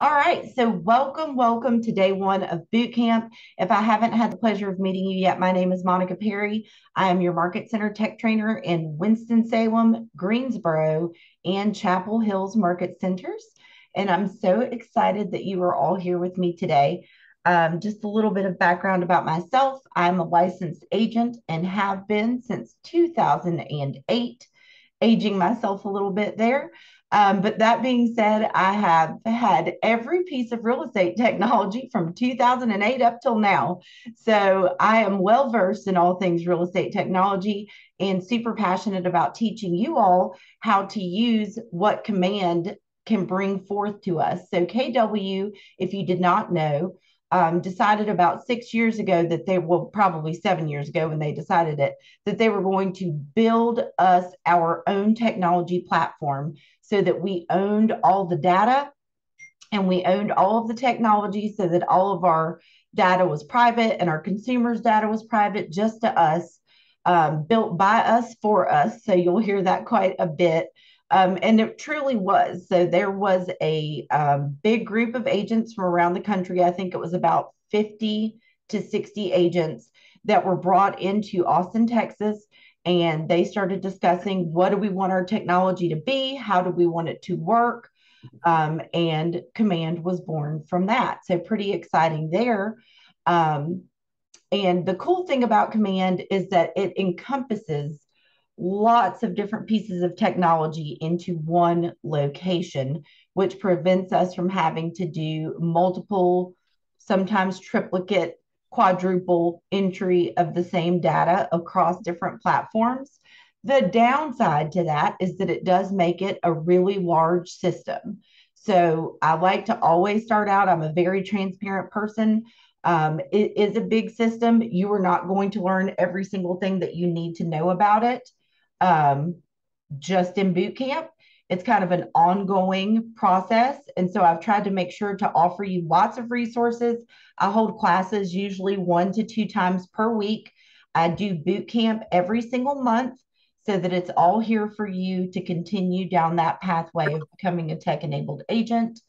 All right, so welcome, welcome to day one of boot camp. If I haven't had the pleasure of meeting you yet, my name is Monica Perry. I am your Market Center Tech Trainer in Winston-Salem, Greensboro, and Chapel Hills Market Centers. And I'm so excited that you are all here with me today. Um, just a little bit of background about myself. I'm a licensed agent and have been since 2008, aging myself a little bit there. Um, but that being said, I have had every piece of real estate technology from 2008 up till now. So I am well versed in all things real estate technology and super passionate about teaching you all how to use what command can bring forth to us. So, KW, if you did not know, um, decided about six years ago that they well probably seven years ago when they decided it that they were going to build us our own technology platform so that we owned all the data and we owned all of the technology so that all of our data was private and our consumers data was private just to us um, built by us for us so you'll hear that quite a bit um, and it truly was. So there was a um, big group of agents from around the country. I think it was about 50 to 60 agents that were brought into Austin, Texas. And they started discussing what do we want our technology to be? How do we want it to work? Um, and Command was born from that. So pretty exciting there. Um, and the cool thing about Command is that it encompasses lots of different pieces of technology into one location, which prevents us from having to do multiple, sometimes triplicate, quadruple entry of the same data across different platforms. The downside to that is that it does make it a really large system. So I like to always start out, I'm a very transparent person. Um, it is a big system. You are not going to learn every single thing that you need to know about it um, just in boot camp. It's kind of an ongoing process. And so I've tried to make sure to offer you lots of resources. I hold classes usually one to two times per week. I do boot camp every single month so that it's all here for you to continue down that pathway of becoming a tech enabled agent.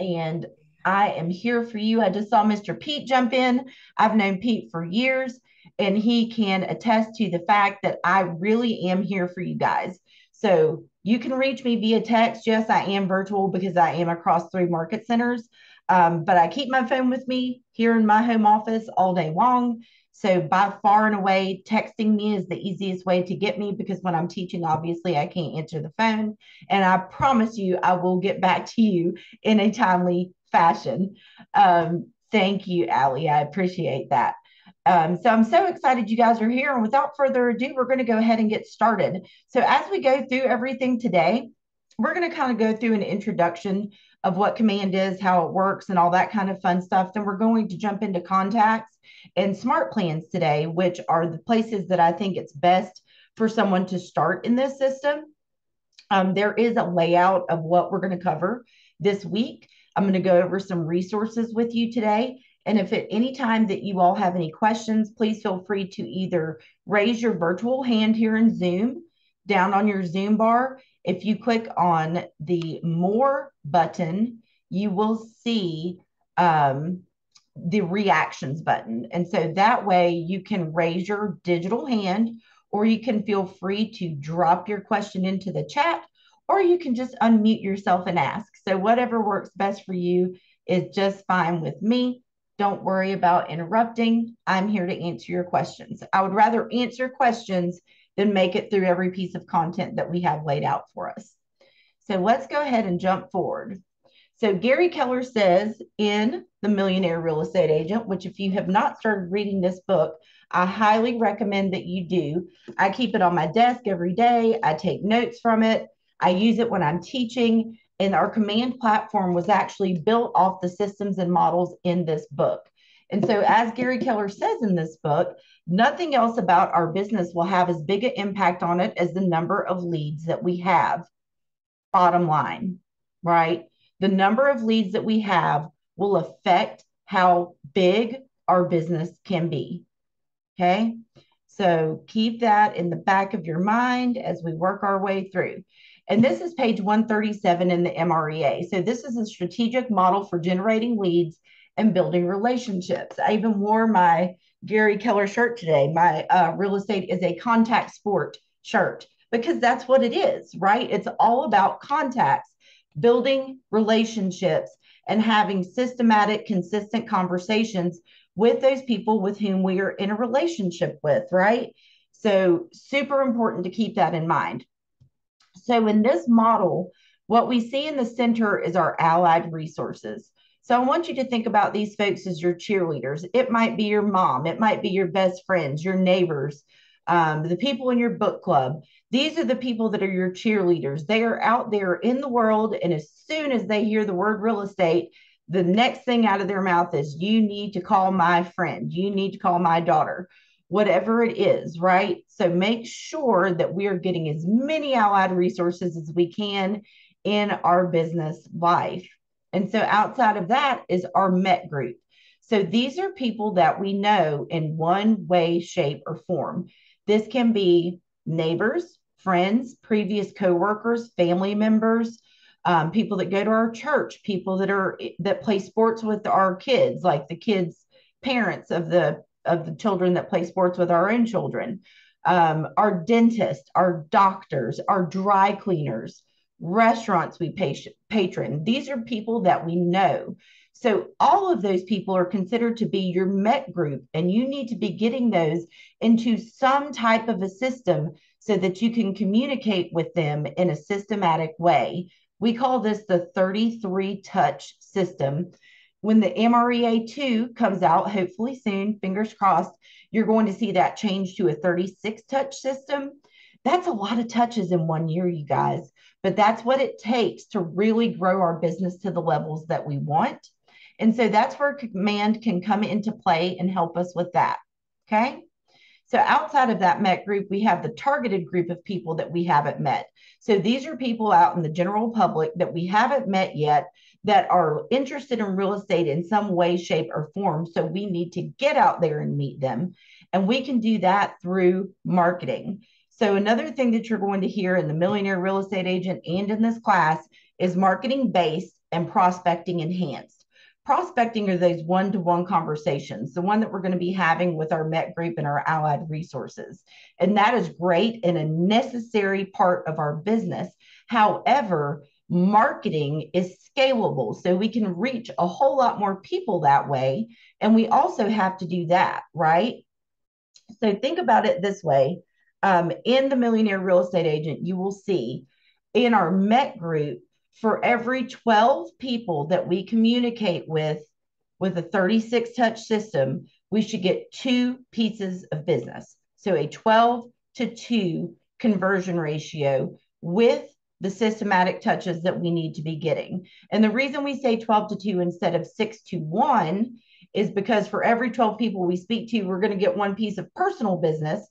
And I am here for you. I just saw Mr. Pete jump in. I've known Pete for years and he can attest to the fact that I really am here for you guys. So you can reach me via text. Yes, I am virtual because I am across three market centers, um, but I keep my phone with me here in my home office all day long. So by far and away, texting me is the easiest way to get me because when I'm teaching, obviously I can't answer the phone. And I promise you, I will get back to you in a timely fashion. Um, thank you, Allie. I appreciate that. Um, so I'm so excited you guys are here. And without further ado, we're going to go ahead and get started. So as we go through everything today, we're going to kind of go through an introduction of what command is, how it works, and all that kind of fun stuff. Then we're going to jump into contacts and smart plans today, which are the places that I think it's best for someone to start in this system. Um, there is a layout of what we're going to cover this week. I'm going to go over some resources with you today. And if at any time that you all have any questions, please feel free to either raise your virtual hand here in Zoom down on your Zoom bar. If you click on the More button, you will see um, the reactions button. And so that way you can raise your digital hand or you can feel free to drop your question into the chat or you can just unmute yourself and ask. So whatever works best for you is just fine with me. Don't worry about interrupting. I'm here to answer your questions. I would rather answer questions than make it through every piece of content that we have laid out for us. So let's go ahead and jump forward. So Gary Keller says in The Millionaire Real Estate Agent, which if you have not started reading this book, I highly recommend that you do. I keep it on my desk every day. I take notes from it. I use it when I'm teaching and our command platform was actually built off the systems and models in this book. And so, as Gary Keller says in this book, nothing else about our business will have as big an impact on it as the number of leads that we have. Bottom line, right? The number of leads that we have will affect how big our business can be. Okay. So keep that in the back of your mind as we work our way through. And this is page 137 in the MREA. So this is a strategic model for generating leads and building relationships. I even wore my Gary Keller shirt today. My uh, real estate is a contact sport shirt because that's what it is, right? It's all about contacts, building relationships, and having systematic, consistent conversations with those people with whom we are in a relationship with, right? So, super important to keep that in mind. So, in this model, what we see in the center is our allied resources. So, I want you to think about these folks as your cheerleaders. It might be your mom, it might be your best friends, your neighbors, um, the people in your book club. These are the people that are your cheerleaders. They are out there in the world. And as soon as they hear the word real estate, the next thing out of their mouth is, You need to call my friend. You need to call my daughter, whatever it is, right? So make sure that we are getting as many allied resources as we can in our business life. And so outside of that is our MET group. So these are people that we know in one way, shape, or form. This can be neighbors, friends, previous coworkers, family members, um, people that go to our church, people that are that play sports with our kids, like the kids' parents of the of the children that play sports with our own children, um, our dentists, our doctors, our dry cleaners, restaurants we patron. These are people that we know. So all of those people are considered to be your MET group, and you need to be getting those into some type of a system so that you can communicate with them in a systematic way. We call this the 33 touch system. When the MREA 2 comes out, hopefully soon, fingers crossed, you're going to see that change to a 36 touch system. That's a lot of touches in one year, you guys, but that's what it takes to really grow our business to the levels that we want. And so that's where command can come into play and help us with that. Okay. So outside of that MET group, we have the targeted group of people that we haven't met. So these are people out in the general public that we haven't met yet that are interested in real estate in some way, shape, or form. So we need to get out there and meet them. And we can do that through marketing. So another thing that you're going to hear in the Millionaire Real Estate Agent and in this class is marketing based and prospecting enhanced prospecting are those one-to-one conversations the one that we're going to be having with our met group and our allied resources. And that is great and a necessary part of our business. However marketing is scalable so we can reach a whole lot more people that way and we also have to do that right? So think about it this way um, in the millionaire real estate agent you will see in our met group for every 12 people that we communicate with with a 36 touch system, we should get two pieces of business. So a 12 to 2 conversion ratio with the systematic touches that we need to be getting. And the reason we say 12 to 2 instead of 6 to 1 is because for every 12 people we speak to, we're going to get one piece of personal business.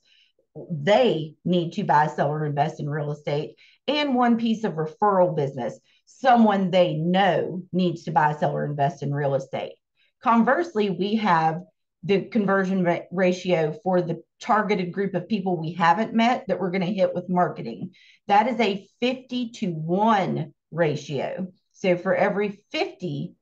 They need to buy, sell, or invest in real estate, and one piece of referral business someone they know needs to buy, sell, or invest in real estate. Conversely, we have the conversion ratio for the targeted group of people we haven't met that we're going to hit with marketing. That is a 50 to 1 ratio. So for every 50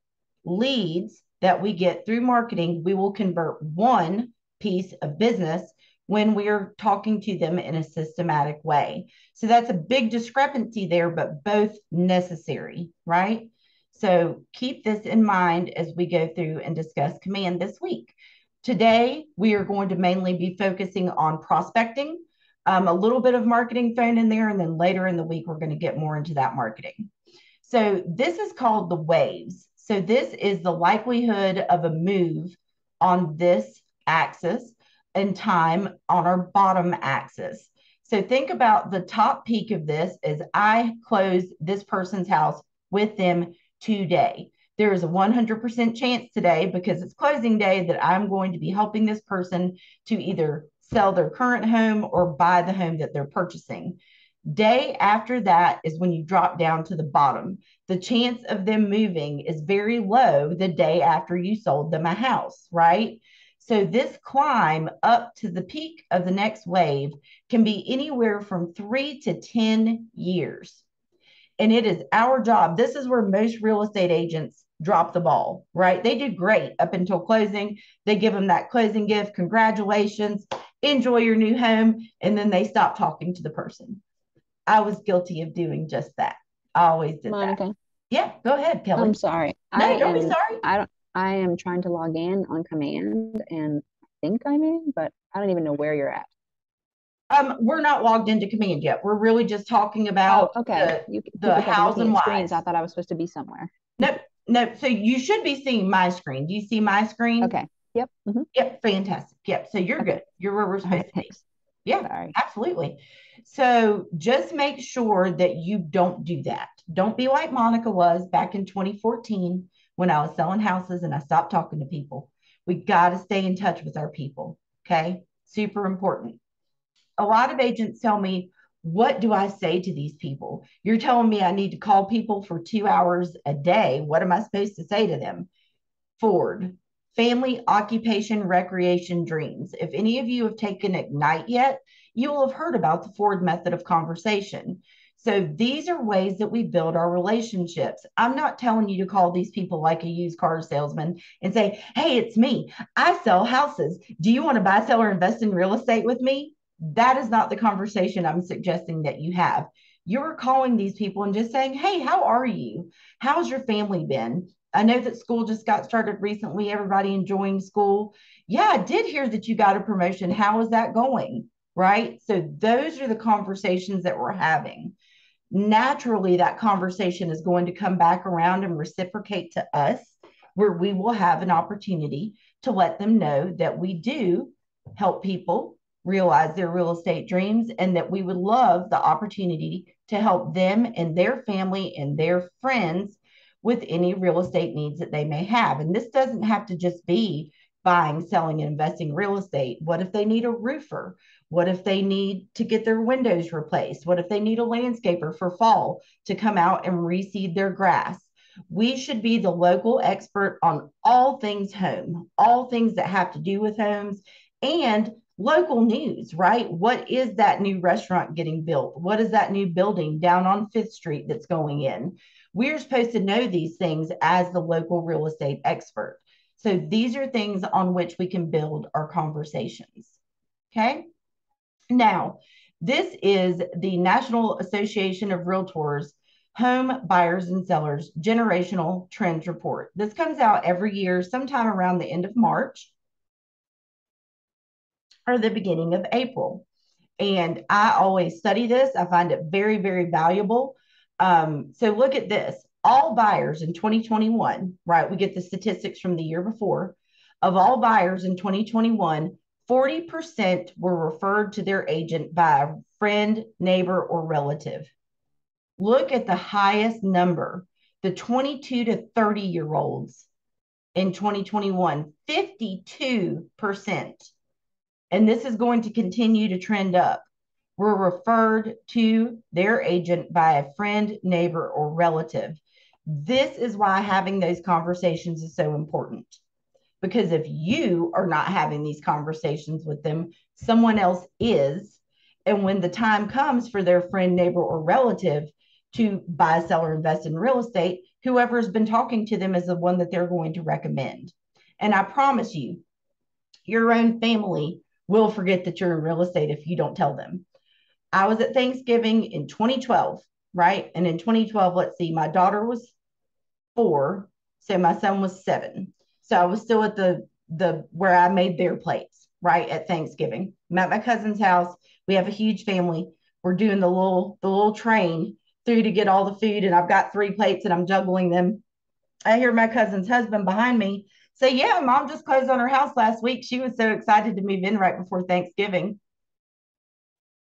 leads that we get through marketing, we will convert one piece of business when we're talking to them in a systematic way. So that's a big discrepancy there, but both necessary, right? So keep this in mind as we go through and discuss command this week. Today, we are going to mainly be focusing on prospecting, um, a little bit of marketing thrown in there, and then later in the week, we're going to get more into that marketing. So this is called the waves. So this is the likelihood of a move on this axis in time on our bottom axis. So think about the top peak of this as I close this person's house with them today. There is a 100% chance today because it's closing day that I'm going to be helping this person to either sell their current home or buy the home that they're purchasing. Day after that is when you drop down to the bottom. The chance of them moving is very low the day after you sold them a house, right? So this climb up to the peak of the next wave can be anywhere from three to 10 years. And it is our job. This is where most real estate agents drop the ball, right? They do great up until closing. They give them that closing gift. Congratulations. Enjoy your new home. And then they stop talking to the person. I was guilty of doing just that. I always did Monica. that. Yeah, go ahead, Kelly. I'm sorry. No, I don't am, be sorry. I don't I am trying to log in on command and I think I'm in, but I don't even know where you're at. Um, we're not logged into command yet. We're really just talking about oh, okay. the, you, the hows and whys. I thought I was supposed to be somewhere. Nope, nope. So you should be seeing my screen. Do you see my screen? Okay. Yep. Mm-hmm. Yep. Fantastic. Yep. So you're okay. good. You're where we're supposed to be. Yeah, Sorry. absolutely. So just make sure that you don't do that. Don't be like Monica was back in 2014 when I was selling houses and I stopped talking to people. We got to stay in touch with our people. Okay. Super important a lot of agents tell me, what do I say to these people? You're telling me I need to call people for two hours a day. What am I supposed to say to them? Ford, family, occupation, recreation, dreams. If any of you have taken Ignite yet, you will have heard about the Ford method of conversation. So these are ways that we build our relationships. I'm not telling you to call these people like a used car salesman and say, Hey, it's me. I sell houses. Do you want to buy, sell, or invest in real estate with me? that is not the conversation I'm suggesting that you have. You're calling these people and just saying, Hey, how are you? How's your family been? I know that school just got started recently. Everybody enjoying school. Yeah, I did hear that you got a promotion. How is that going? Right. So, those are the conversations that we're having. Naturally, that conversation is going to come back around and reciprocate to us, where we will have an opportunity to let them know that we do help people realize their real estate dreams and that we would love the opportunity to help them and their family and their friends with any real estate needs that they may have. And this doesn't have to just be buying, selling, and investing real estate. What if they need a roofer? What if they need to get their windows replaced? What if they need a landscaper for fall to come out and reseed their grass? We should be the local expert on all things home, all things that have to do with homes, and local news, right? What is that new restaurant getting built? What is that new building down on Fifth Street that's going in? We're supposed to know these things as the local real estate expert. So these are things on which we can build our conversations. Okay. Now, this is the National Association of Realtors Home Buyers and Sellers Generational Trends Report. This comes out every year, sometime around the end of March or the beginning of April. And I always study this. I find it very, very valuable. Um, so look at this. All buyers in 2021, right? We get the statistics from the year before. Of all buyers in 2021, 40% were referred to their agent by a friend, neighbor, or relative. Look at the highest number the 22 to 30 year olds in 2021, 52% and this is going to continue to trend up, were referred to their agent by a friend, neighbor, or relative. This is why having those conversations is so important. Because if you are not having these conversations with them, someone else is. And when the time comes for their friend, neighbor, or relative to buy, sell, or invest in real estate, whoever has been talking to them is the one that they're going to recommend. And I promise you, your own family will forget that you're in real estate if you don't tell them. I was at Thanksgiving in 2012, right? And in 2012, let's see, my daughter was four, so my son was seven. So I was still at the the where I made their plates, right at Thanksgiving. I'm at my cousin's house. We have a huge family. We're doing the little the little train through to get all the food, and I've got three plates and I'm juggling them. I hear my cousin's husband behind me say, Yeah, mom just closed on her house last week. She was so excited to move in right before Thanksgiving.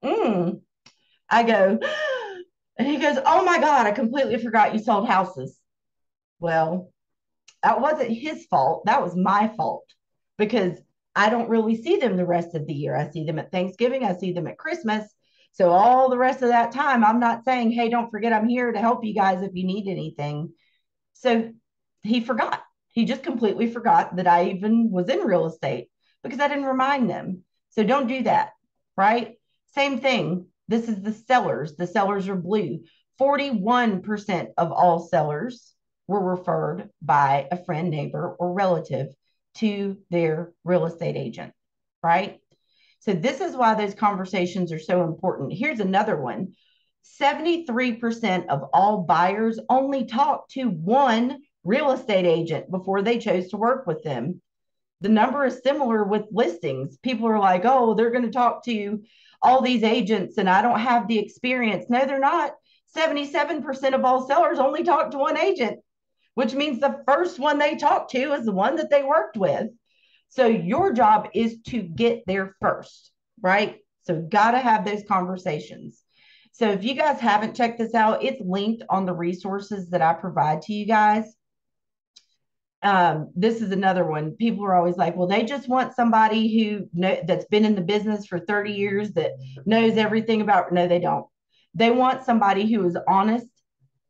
Mm. I go, and he goes, Oh my God, I completely forgot you sold houses. Well, that wasn't his fault. That was my fault because I don't really see them the rest of the year. I see them at Thanksgiving, I see them at Christmas. So, all the rest of that time, I'm not saying, Hey, don't forget I'm here to help you guys if you need anything. So, he forgot. He just completely forgot that I even was in real estate because I didn't remind them. So don't do that, right? Same thing. This is the sellers. The sellers are blue. 41% of all sellers were referred by a friend, neighbor, or relative to their real estate agent, right? So, this is why those conversations are so important. Here's another one 73% of all buyers only talk to one real estate agent before they chose to work with them. The number is similar with listings. People are like, oh, they're going to talk to all these agents and I don't have the experience. No, they're not. 77% of all sellers only talk to one agent, which means the first one they talk to is the one that they worked with. So your job is to get there first, right? So got to have those conversations. So if you guys haven't checked this out, it's linked on the resources that I provide to you guys. Um, this is another one. People are always like, well, they just want somebody who know, that's been in the business for 30 years that knows everything about. No, they don't. They want somebody who is honest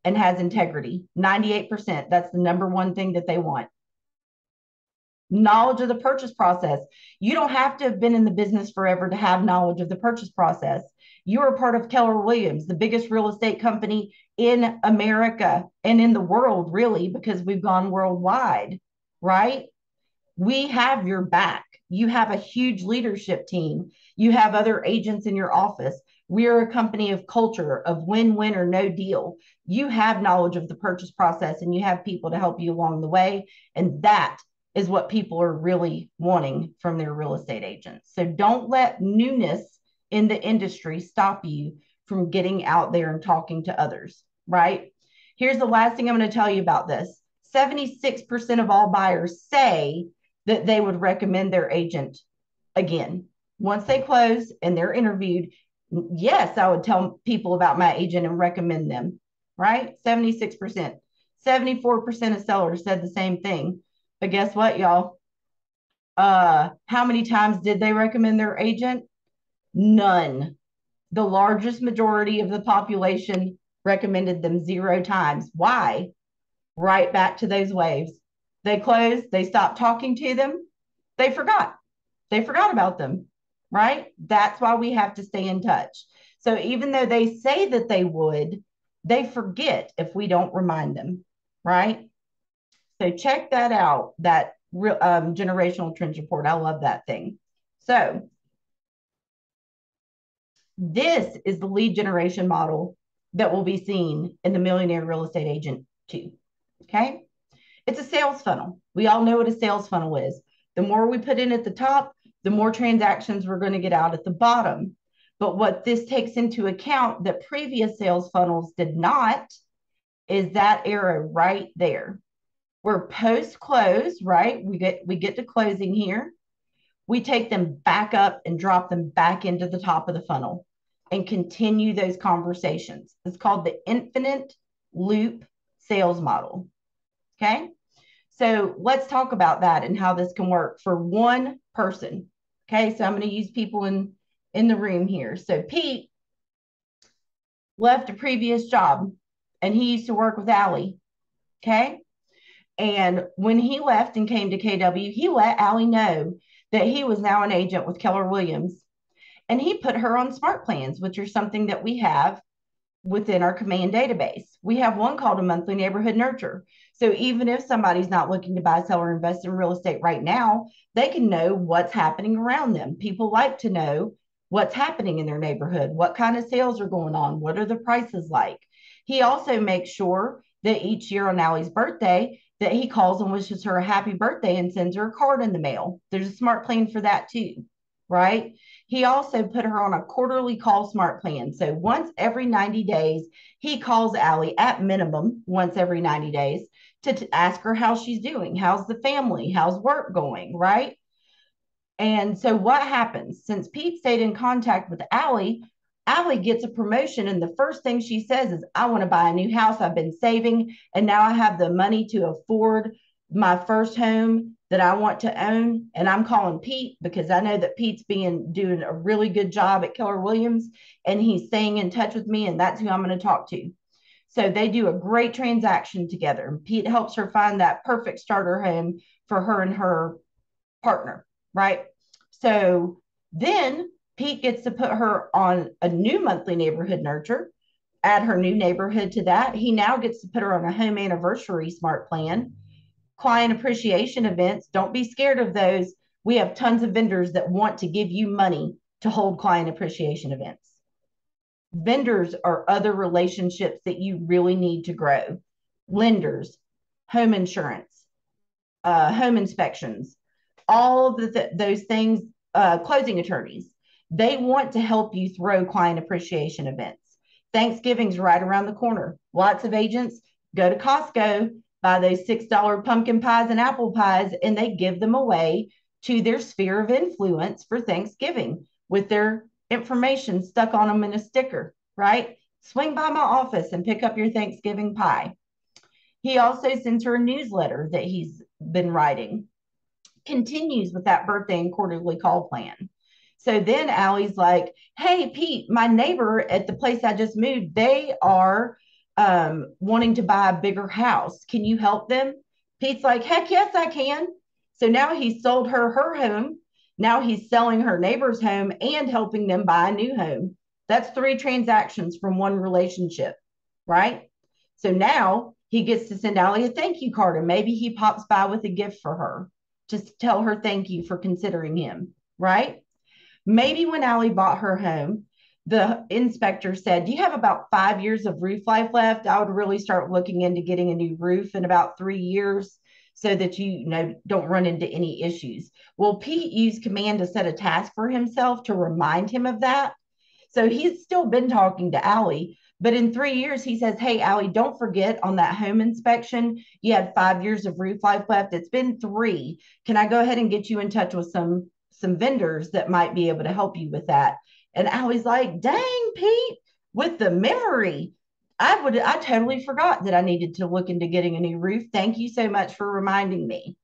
and has integrity. 98%. That's the number one thing that they want. Knowledge of the purchase process. You don't have to have been in the business forever to have knowledge of the purchase process. You are part of Keller Williams, the biggest real estate company in America and in the world, really, because we've gone worldwide, right? We have your back. You have a huge leadership team. You have other agents in your office. We're a company of culture, of win win or no deal. You have knowledge of the purchase process and you have people to help you along the way. And that is what people are really wanting from their real estate agents. So don't let newness in the industry stop you from getting out there and talking to others, right? Here's the last thing I'm going to tell you about this 76% of all buyers say that they would recommend their agent again. Once they close and they're interviewed, yes, I would tell people about my agent and recommend them, right? 76%. 74% of sellers said the same thing. But guess what, y'all? Uh, how many times did they recommend their agent? None. The largest majority of the population recommended them zero times. Why? Right back to those waves. They closed, they stopped talking to them, they forgot. They forgot about them, right? That's why we have to stay in touch. So even though they say that they would, they forget if we don't remind them, right? So check that out, that um, generational trends report. I love that thing. So this is the lead generation model that will be seen in the Millionaire Real Estate Agent too. Okay. It's a sales funnel. We all know what a sales funnel is. The more we put in at the top, the more transactions we're going to get out at the bottom. But what this takes into account that previous sales funnels did not is that arrow right there. We're post close, right? We get we get to closing here we take them back up and drop them back into the top of the funnel and continue those conversations. It's called the infinite loop sales model. Okay. So let's talk about that and how this can work for one person. Okay. So I'm going to use people in, in the room here. So Pete left a previous job and he used to work with Allie. Okay. And when he left and came to KW, he let Allie know that he was now an agent with Keller Williams. And he put her on smart plans, which are something that we have within our command database. We have one called a monthly neighborhood nurture. So even if somebody's not looking to buy, sell, or invest in real estate right now, they can know what's happening around them. People like to know what's happening in their neighborhood, what kind of sales are going on, what are the prices like. He also makes sure that each year on Allie's birthday, that he calls and wishes her a happy birthday and sends her a card in the mail. There's a smart plan for that too, right? He also put her on a quarterly call smart plan. So once every 90 days, he calls Allie at minimum once every 90 days to, ask her how she's doing. How's the family? How's work going? Right. And so what happens? Since Pete stayed in contact with Allie, Allie gets a promotion, and the first thing she says is, I want to buy a new house. I've been saving, and now I have the money to afford my first home that I want to own. And I'm calling Pete because I know that Pete's being doing a really good job at Keller Williams, and he's staying in touch with me, and that's who I'm going to talk to. So they do a great transaction together. And Pete helps her find that perfect starter home for her and her partner, right? So then Pete gets to put her on a new monthly neighborhood nurture add her new neighborhood to that. He now gets to put her on a home anniversary smart plan. Client appreciation events, don't be scared of those. We have tons of vendors that want to give you money to hold client appreciation events. Vendors are other relationships that you really need to grow. Lenders, home insurance, uh, home inspections, all of the th- those things, uh, closing attorneys, they want to help you throw client appreciation events. Thanksgiving's right around the corner. Lots of agents go to Costco, buy those $6 pumpkin pies and apple pies, and they give them away to their sphere of influence for Thanksgiving with their information stuck on them in a sticker, right? Swing by my office and pick up your Thanksgiving pie. He also sends her a newsletter that he's been writing. Continues with that birthday and quarterly call plan. So then Allie's like, Hey, Pete, my neighbor at the place I just moved, they are um, wanting to buy a bigger house. Can you help them? Pete's like, Heck yes, I can. So now he's sold her her home. Now he's selling her neighbor's home and helping them buy a new home. That's three transactions from one relationship, right? So now he gets to send Allie a thank you card, and maybe he pops by with a gift for her to tell her thank you for considering him, right? Maybe when Allie bought her home, the inspector said, you have about five years of roof life left? I would really start looking into getting a new roof in about three years so that you, you know don't run into any issues. Well, Pete used command to set a task for himself to remind him of that. So he's still been talking to Allie, but in three years, he says, Hey, Allie, don't forget on that home inspection, you had five years of roof life left. It's been three. Can I go ahead and get you in touch with some some vendors that might be able to help you with that? And Allie's like, dang, Pete, with the memory. I would I totally forgot that I needed to look into getting a new roof. Thank you so much for reminding me.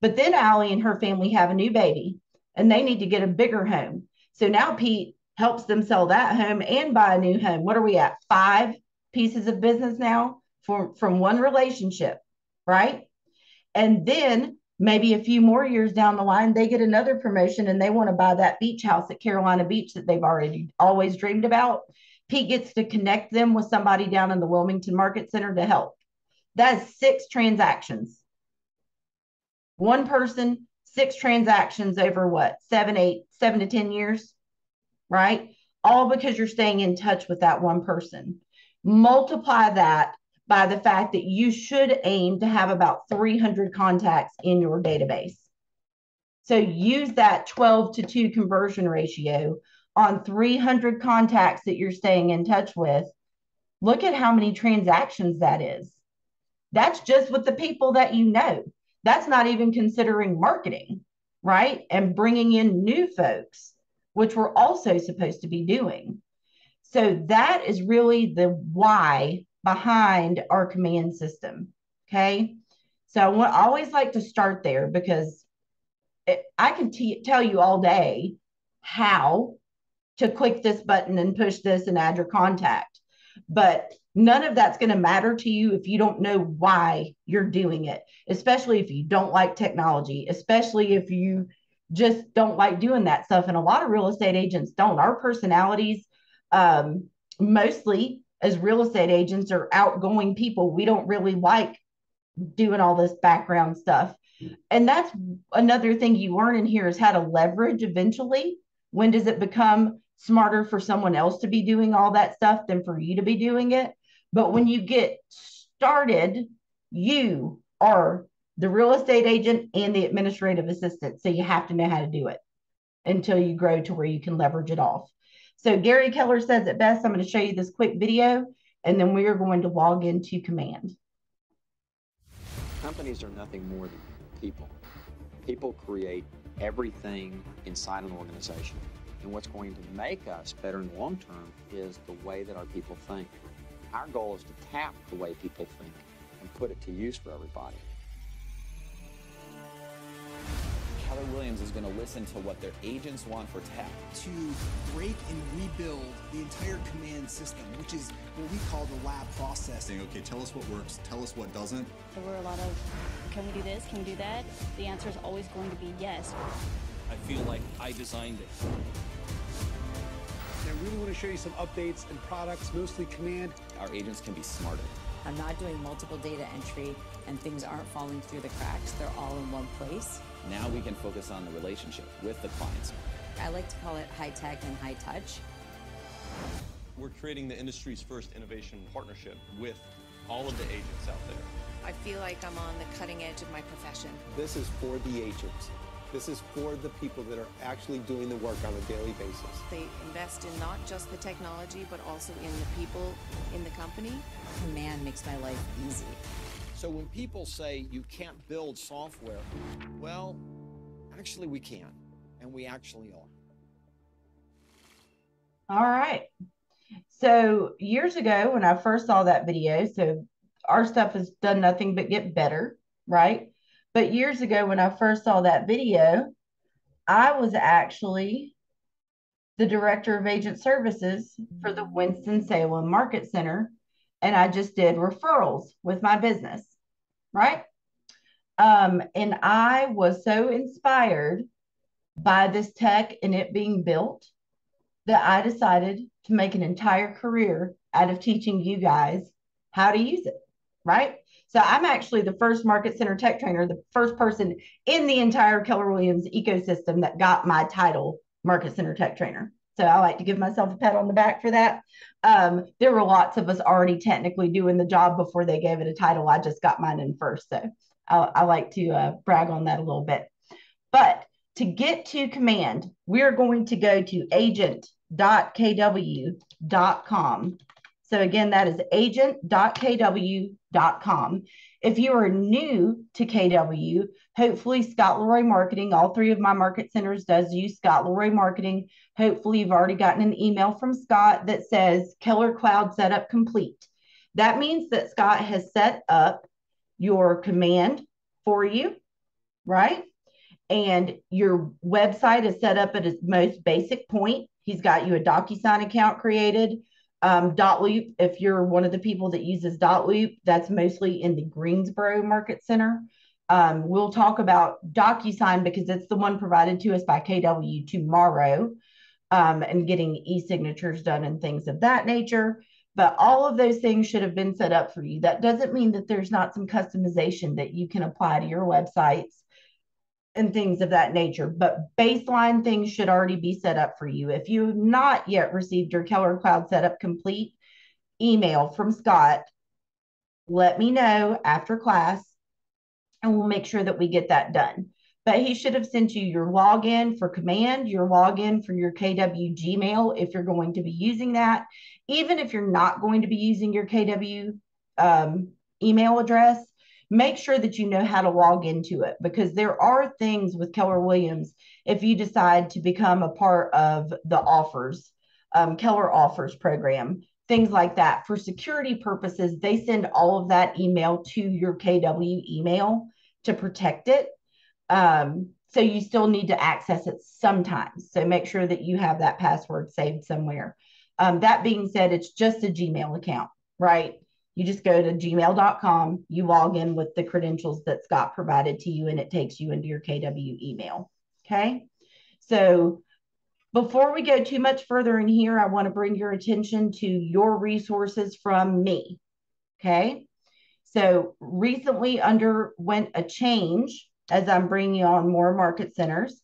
But then Allie and her family have a new baby and they need to get a bigger home. So now Pete helps them sell that home and buy a new home. What are we at? Five pieces of business now from, from one relationship, right? And then maybe a few more years down the line, they get another promotion and they want to buy that beach house at Carolina Beach that they've already always dreamed about. Pete gets to connect them with somebody down in the Wilmington Market Center to help. That's six transactions. One person, six transactions over what? Seven, eight, seven to 10 years right? All because you're staying in touch with that one person. Multiply that by the fact that you should aim to have about 300 contacts in your database. So use that 12 to 2 conversion ratio on 300 contacts that you're staying in touch with. Look at how many transactions that is. That's just with the people that you know. That's not even considering marketing, right? And bringing in new folks which we're also supposed to be doing. So that is really the why behind our command system. Okay. So I, I always like to start there because it, I can t- tell you all day how to click this button and push this and add your contact. But none of that's going to matter to you if you don't know why you're doing it, especially if you don't like technology, especially if you just don't like doing that stuff. And a lot of real estate agents don't. Our personalities, um, mostly as real estate agents, are outgoing people. We don't really like doing all this background stuff. And that's another thing you learn in here is how to leverage eventually. When does it become smarter for someone else to be doing all that stuff than for you to be doing it? But when you get started, you are the real estate agent and the administrative assistant. So you have to know how to do it until you grow to where you can leverage it off. So Gary Keller says it best. I'm going to show you this quick video and then we are going to log into command. Companies are nothing more than people. People create everything inside an organization. And what's going to make us better in the long term is the way that our people think. Our goal is to tap the way people think and put it to use for everybody. Keller Williams is going to listen to what their agents want for tech. To break and rebuild the entire command system, which is what we call the lab process. Saying, okay, tell us what works, tell us what doesn't. There were a lot of, can we do this, can we do that? The answer is always going to be yes. I feel like I designed it. I really want to show you some updates and products, mostly Command. Our agents can be smarter. I'm not doing multiple data entry and things aren't falling through the cracks. They're all in one place. Now we can focus on the relationship with the clients. I like to call it high tech and high touch. We're creating the industry's first innovation partnership with all of the agents out there. I feel like I'm on the cutting edge of my profession. This is for the agents. This is for the people that are actually doing the work on a daily basis. They invest in not just the technology, but also in the people in the company. Command makes my life easy. So when people say you can't build software, well, actually we can, and we actually are. All right. So years ago, when I first saw that video, so our stuff has done nothing but get better, right? But years ago, when I first saw that video, I was actually the director of agent services for the Winston-Salem Market Center, and I just did referrals with my business, right? Um, and I was so inspired by this tech and it being built that I decided to make an entire career out of teaching you guys how to use it, right? So I'm actually the first market center tech trainer, the first person in the entire Keller Williams ecosystem that got my title market center tech trainer. So I like to give myself a pat on the back for that. Um, there were lots of us already technically doing the job before they gave it a title. I just got mine in first. So I, I like to uh, brag on that a little bit. But to get to command, we're going to go to agent.kw.com so again, that is agent.kw.com. If you are new to KW, hopefully Scott Leroy Marketing, all three of my market centers does use Scott Leroy Marketing. Hopefully you've already gotten an email from Scott that says Keller Cloud setup complete. That means that Scott has set up your command for you, right? And your website is set up at its most basic point. He's got you a DocuSign account created um, Dotloop, if you're one of the people that uses Dotloop, that's mostly in the Greensboro Market Center. Um, we'll talk about DocuSign because it's the one provided to us by KW tomorrow um, and getting e-signatures done and things of that nature. But all of those things should have been set up for you. That doesn't mean that there's not some customization that you can apply to your websites and things of that nature. But baseline things should already be set up for you. If you've not yet received your Keller Cloud setup complete email from Scott, let me know after class and we'll make sure that we get that done. But he should have sent you your login for command, your login for your KW Gmail if you're going to be using that. Even if you're not going to be using your KW um, email address, make sure that you know how to log into it because there are things with Keller Williams if you decide to become a part of the offers, um, Keller offers program, things like that. For security purposes, they send all of that email to your KW email to protect it. Um, so you still need to access it sometimes. So make sure that you have that password saved somewhere. Um, that being said, it's just a Gmail account, right? You just go to gmail.com, you log in with the credentials that Scott provided to you, and it takes you into your KW email. Okay. So before we go too much further in here, I want to bring your attention to your resources from me. Okay. So recently underwent a change as I'm bringing on more market centers.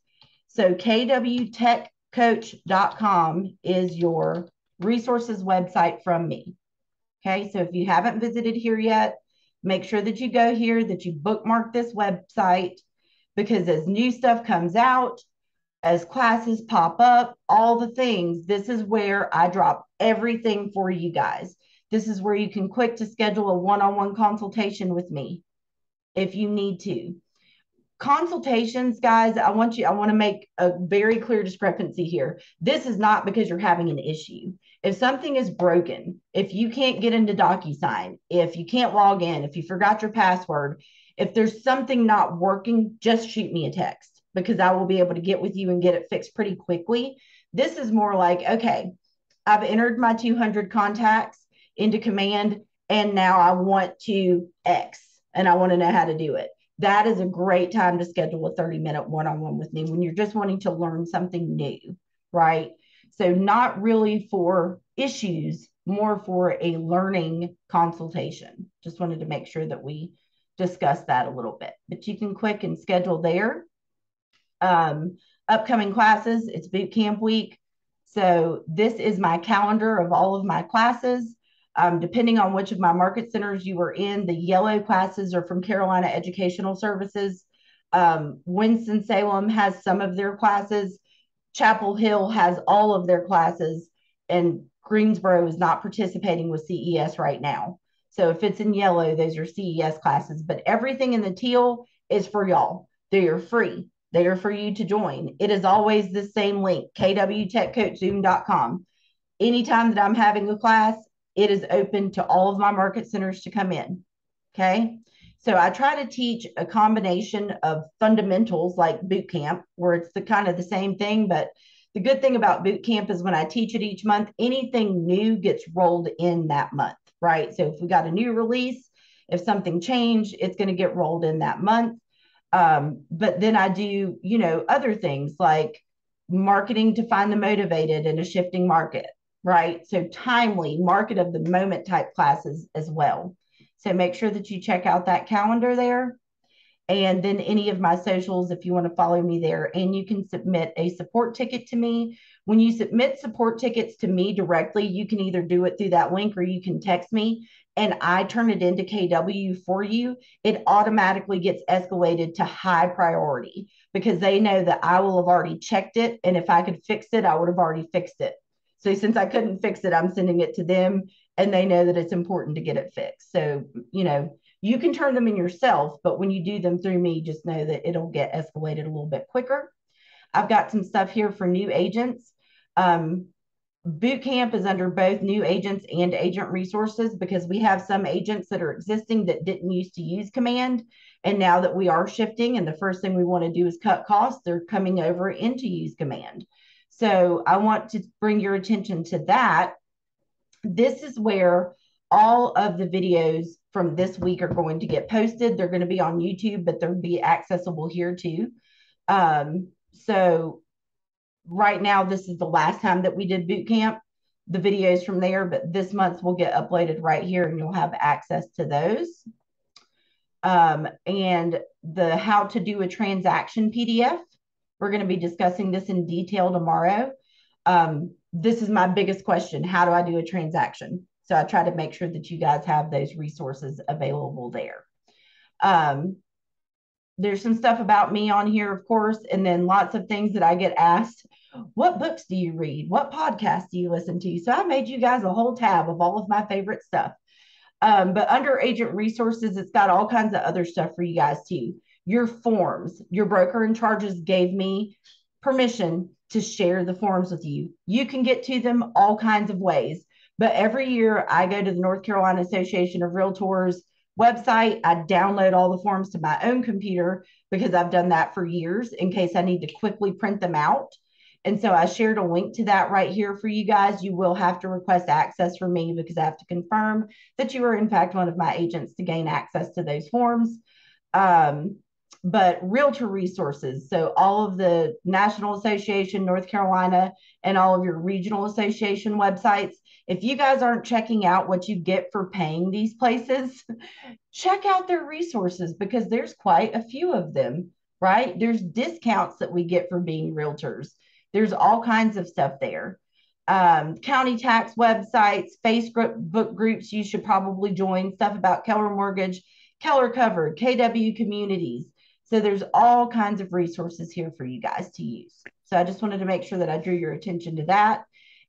So kwtechcoach.com is your resources website from me. Okay, so if you haven't visited here yet, make sure that you go here, that you bookmark this website, because as new stuff comes out, as classes pop up, all the things, this is where I drop everything for you guys. This is where you can click to schedule a one on one consultation with me if you need to. Consultations, guys, I want you, I want to make a very clear discrepancy here. This is not because you're having an issue. If something is broken, if you can't get into DocuSign, if you can't log in, if you forgot your password, if there's something not working, just shoot me a text because I will be able to get with you and get it fixed pretty quickly. This is more like, okay, I've entered my 200 contacts into command and now I want to X and I want to know how to do it. That is a great time to schedule a 30 minute one on one with me when you're just wanting to learn something new, right? So, not really for issues, more for a learning consultation. Just wanted to make sure that we discuss that a little bit. But you can click and schedule there. Um, upcoming classes, it's boot camp week. So, this is my calendar of all of my classes. Um, depending on which of my market centers you are in, the yellow classes are from Carolina Educational Services. Um, Winston-Salem has some of their classes. Chapel Hill has all of their classes, and Greensboro is not participating with CES right now. So if it's in yellow, those are CES classes, but everything in the teal is for y'all. They are free. They are for you to join. It is always the same link, kwtechcoachzoom.com. Anytime that I'm having a class, it is open to all of my market centers to come in. Okay. So I try to teach a combination of fundamentals like boot camp, where it's the kind of the same thing. But the good thing about boot camp is when I teach it each month, anything new gets rolled in that month, right? So if we got a new release, if something changed, it's going to get rolled in that month. Um, but then I do, you know, other things like marketing to find the motivated in a shifting market right? So timely, market of the moment type classes as well. So make sure that you check out that calendar there. And then any of my socials if you want to follow me there. And you can submit a support ticket to me. When you submit support tickets to me directly, you can either do it through that link or you can text me and I turn it into KW for you. It automatically gets escalated to high priority because they know that I will have already checked it. And if I could fix it, I would have already fixed it. So since I couldn't fix it, I'm sending it to them and they know that it's important to get it fixed. So, you know, you can turn them in yourself, but when you do them through me, just know that it'll get escalated a little bit quicker. I've got some stuff here for new agents. Um, boot camp is under both new agents and agent resources because we have some agents that are existing that didn't used to use command. And now that we are shifting, and the first thing we want to do is cut costs, they're coming over into use command. So I want to bring your attention to that. This is where all of the videos from this week are going to get posted. They're going to be on YouTube, but they'll be accessible here too. Um, so right now, this is the last time that we did boot camp, the videos from there, but this month will get uploaded right here and you'll have access to those. Um, and the how to do a transaction PDF we're going to be discussing this in detail tomorrow. Um, this is my biggest question. How do I do a transaction? So I try to make sure that you guys have those resources available there. Um, there's some stuff about me on here, of course, and then lots of things that I get asked. What books do you read? What podcasts do you listen to? So I made you guys a whole tab of all of my favorite stuff. Um, but under agent resources, it's got all kinds of other stuff for you guys too your forms. Your broker in charges gave me permission to share the forms with you. You can get to them all kinds of ways. But every year I go to the North Carolina Association of Realtors website. I download all the forms to my own computer because I've done that for years in case I need to quickly print them out. And so I shared a link to that right here for you guys. You will have to request access from me because I have to confirm that you are, in fact, one of my agents to gain access to those forms. Um, but realtor resources. So all of the National Association, North Carolina, and all of your regional association websites. If you guys aren't checking out what you get for paying these places, check out their resources because there's quite a few of them, right? There's discounts that we get for being realtors. There's all kinds of stuff there. Um, county tax websites, Facebook book groups you should probably join, stuff about Keller Mortgage, Keller Covered, KW Communities. So there's all kinds of resources here for you guys to use. So I just wanted to make sure that I drew your attention to that.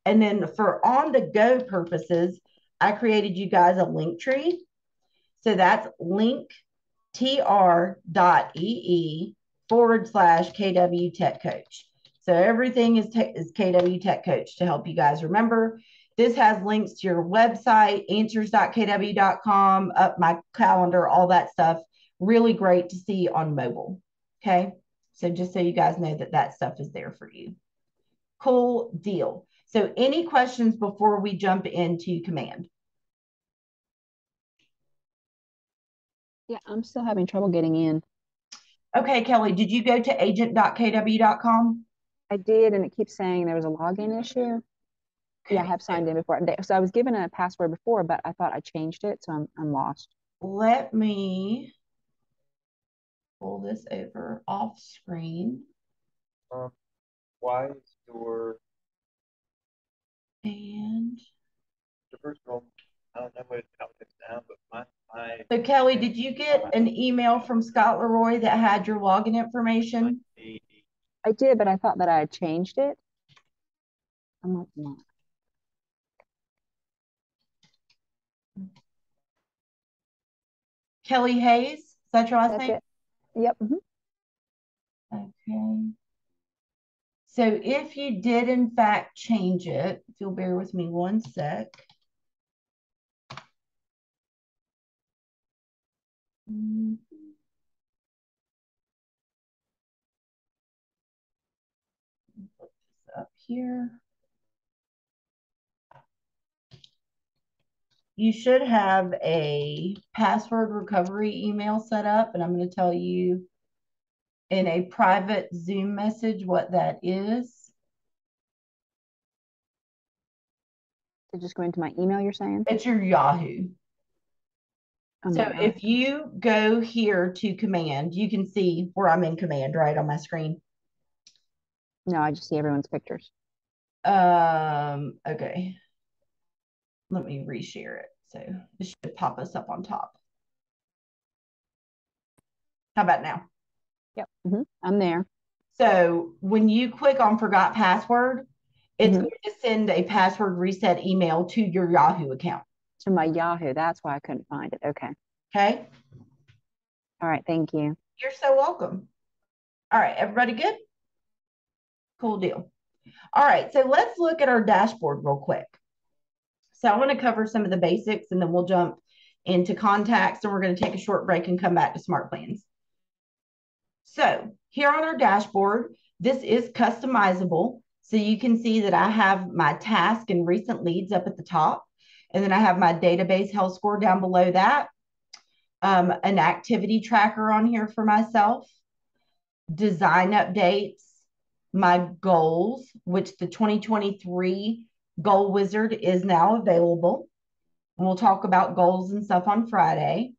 And then for on the go purposes, I created you guys a link tree. So that's linktr.ee forward slash KW Tech Coach. So everything is, is KW Tech Coach to help you guys remember. This has links to your website, answers.kw.com, up my calendar, all that stuff really great to see on mobile. Okay. So just so you guys know that that stuff is there for you. Cool deal. So any questions before we jump into command? Yeah, I'm still having trouble getting in. Okay, Kelly, did you go to agent.kw.com? I did, and it keeps saying there was a login issue. Yeah, I have signed in before. So I was given a password before, but I thought I changed it, so I'm I'm lost. Let me pull this over off screen Um, why is your and the first of all, I don't know what to count this down, but my my so Kelly, did you get an email from Scott Leroy that had your login information? I did, but I thought that I had changed it. I'm like, no. Kelly Hayes, is that your last That's name? it. Yep. mhm. Okay. So if you did in fact change it, if you'll bear with me one sec. Mm. Put this Up here. You should have a password recovery email set up, and I'm going to tell you in a private Zoom message what that is. So just go into my email, you're saying? It's your Yahoo. Oh So God. if you go here to command, you can see where I'm in command, right, on my screen. No, I just see everyone's pictures. Um, okay. Let me reshare it. So it should pop us up on top. How about now? Yep. mhm, I'm there. So when you click on forgot password, it's Mhm. going to send a password reset email to your Yahoo account. To my Yahoo. That's why I couldn't find it. Okay. Okay. All right. Thank you. You're so welcome. All right, everybody good? Cool deal. All right, so let's look at our dashboard real quick. So I want to cover some of the basics and then we'll jump into contacts and we're going to take a short break and come back to smart plans. So here on our dashboard, this is customizable. So you can see that I have my task and recent leads up at the top. And then I have my database health score down below that. Um, an activity tracker on here for myself, design updates, my goals, which the 2023 Goal Wizard is now available. And we'll talk about goals and stuff on Friday,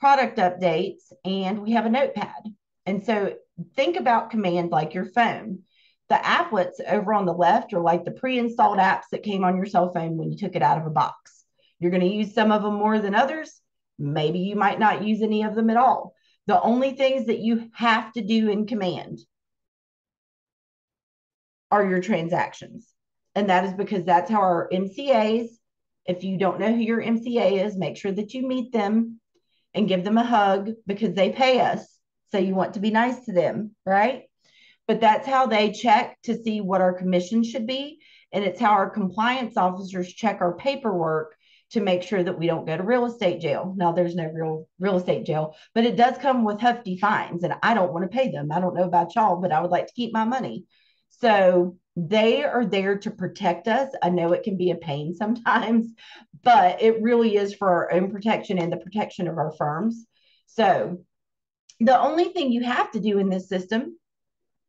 product updates, and we have a notepad. And so think about command like your phone. The applets over on the left are like the pre installed apps that came on your cell phone when you took it out of a box. You're going to use some of them more than others. Maybe you might not use any of them at all. The only things that you have to do in command are your transactions. And that is because that's how our MCAs, if you don't know who your MCA is, make sure that you meet them and give them a hug because they pay us. So you want to be nice to them, right? But that's how they check to see what our commission should be. And it's how our compliance officers check our paperwork to make sure that we don't go to real estate jail. Now there's no real real estate jail, but it does come with hefty fines and I don't want to pay them. I don't know about y'all, but I would like to keep my money. So they are there to protect us. I know it can be a pain sometimes, but it really is for our own protection and the protection of our firms. So the only thing you have to do in this system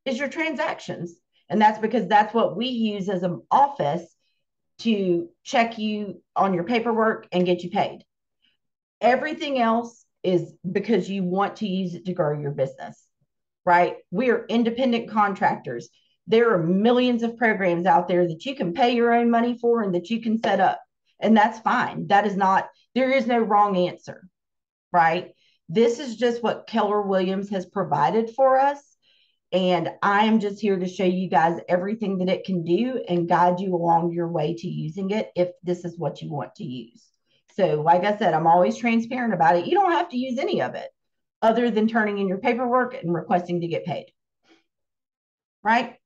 is your transactions. And that's because that's what we use as an office to check you on your paperwork and get you paid. Everything else is because you want to use it to grow your business, right? We are independent contractors. There are millions of programs out there that you can pay your own money for and that you can set up. And that's fine. That is not, there is no wrong answer, right? This is just what Keller Williams has provided for us. And I am just here to show you guys everything that it can do and guide you along your way to using it if this is what you want to use. So, like I said, I'm always transparent about it. You don't have to use any of it other than turning in your paperwork and requesting to get paid. Right?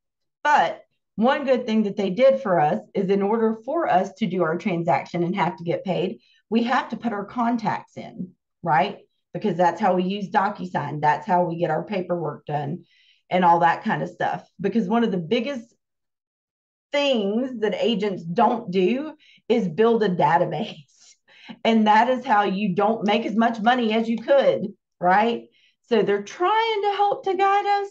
But one good thing that they did for us is in order for us to do our transaction and have to get paid, we have to put our contacts in, right? Because that's how we use DocuSign. That's how we get our paperwork done and all that kind of stuff. Because one of the biggest things that agents don't do is build a database. And that is how you don't make as much money as you could, right? So they're trying to help to guide us,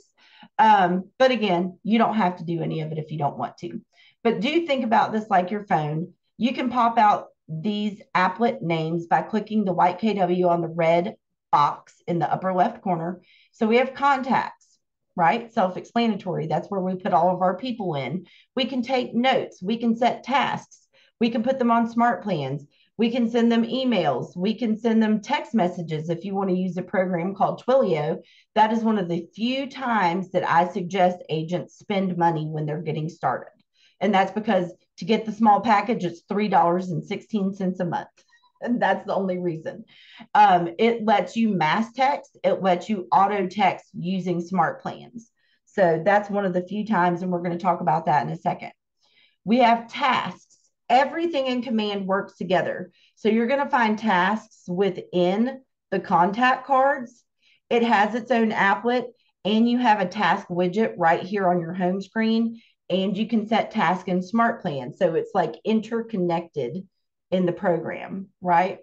Um, but again, you don't have to do any of it if you don't want to. But do think about this like your phone. You can pop out these applet names by clicking the white KW on the red box in the upper left corner. So we have contacts, right? Self explanatory. That's where we put all of our people in. We can take notes, we can set tasks, we can put them on smart plans. We can send them emails. We can send them text messages if you want to use a program called Twilio. That is one of the few times that I suggest agents spend money when they're getting started. And that's because to get the small package, it's $3.16 a month. And that's the only reason. Um, it lets you mass text, it lets you auto text using smart plans. So that's one of the few times, and we're going to talk about that in a second. We have tasks. Everything in command works together. So you're going to find tasks within the contact cards. It has its own applet, and you have a task widget right here on your home screen and you can set task and smart plan. So it's like interconnected in the program, right?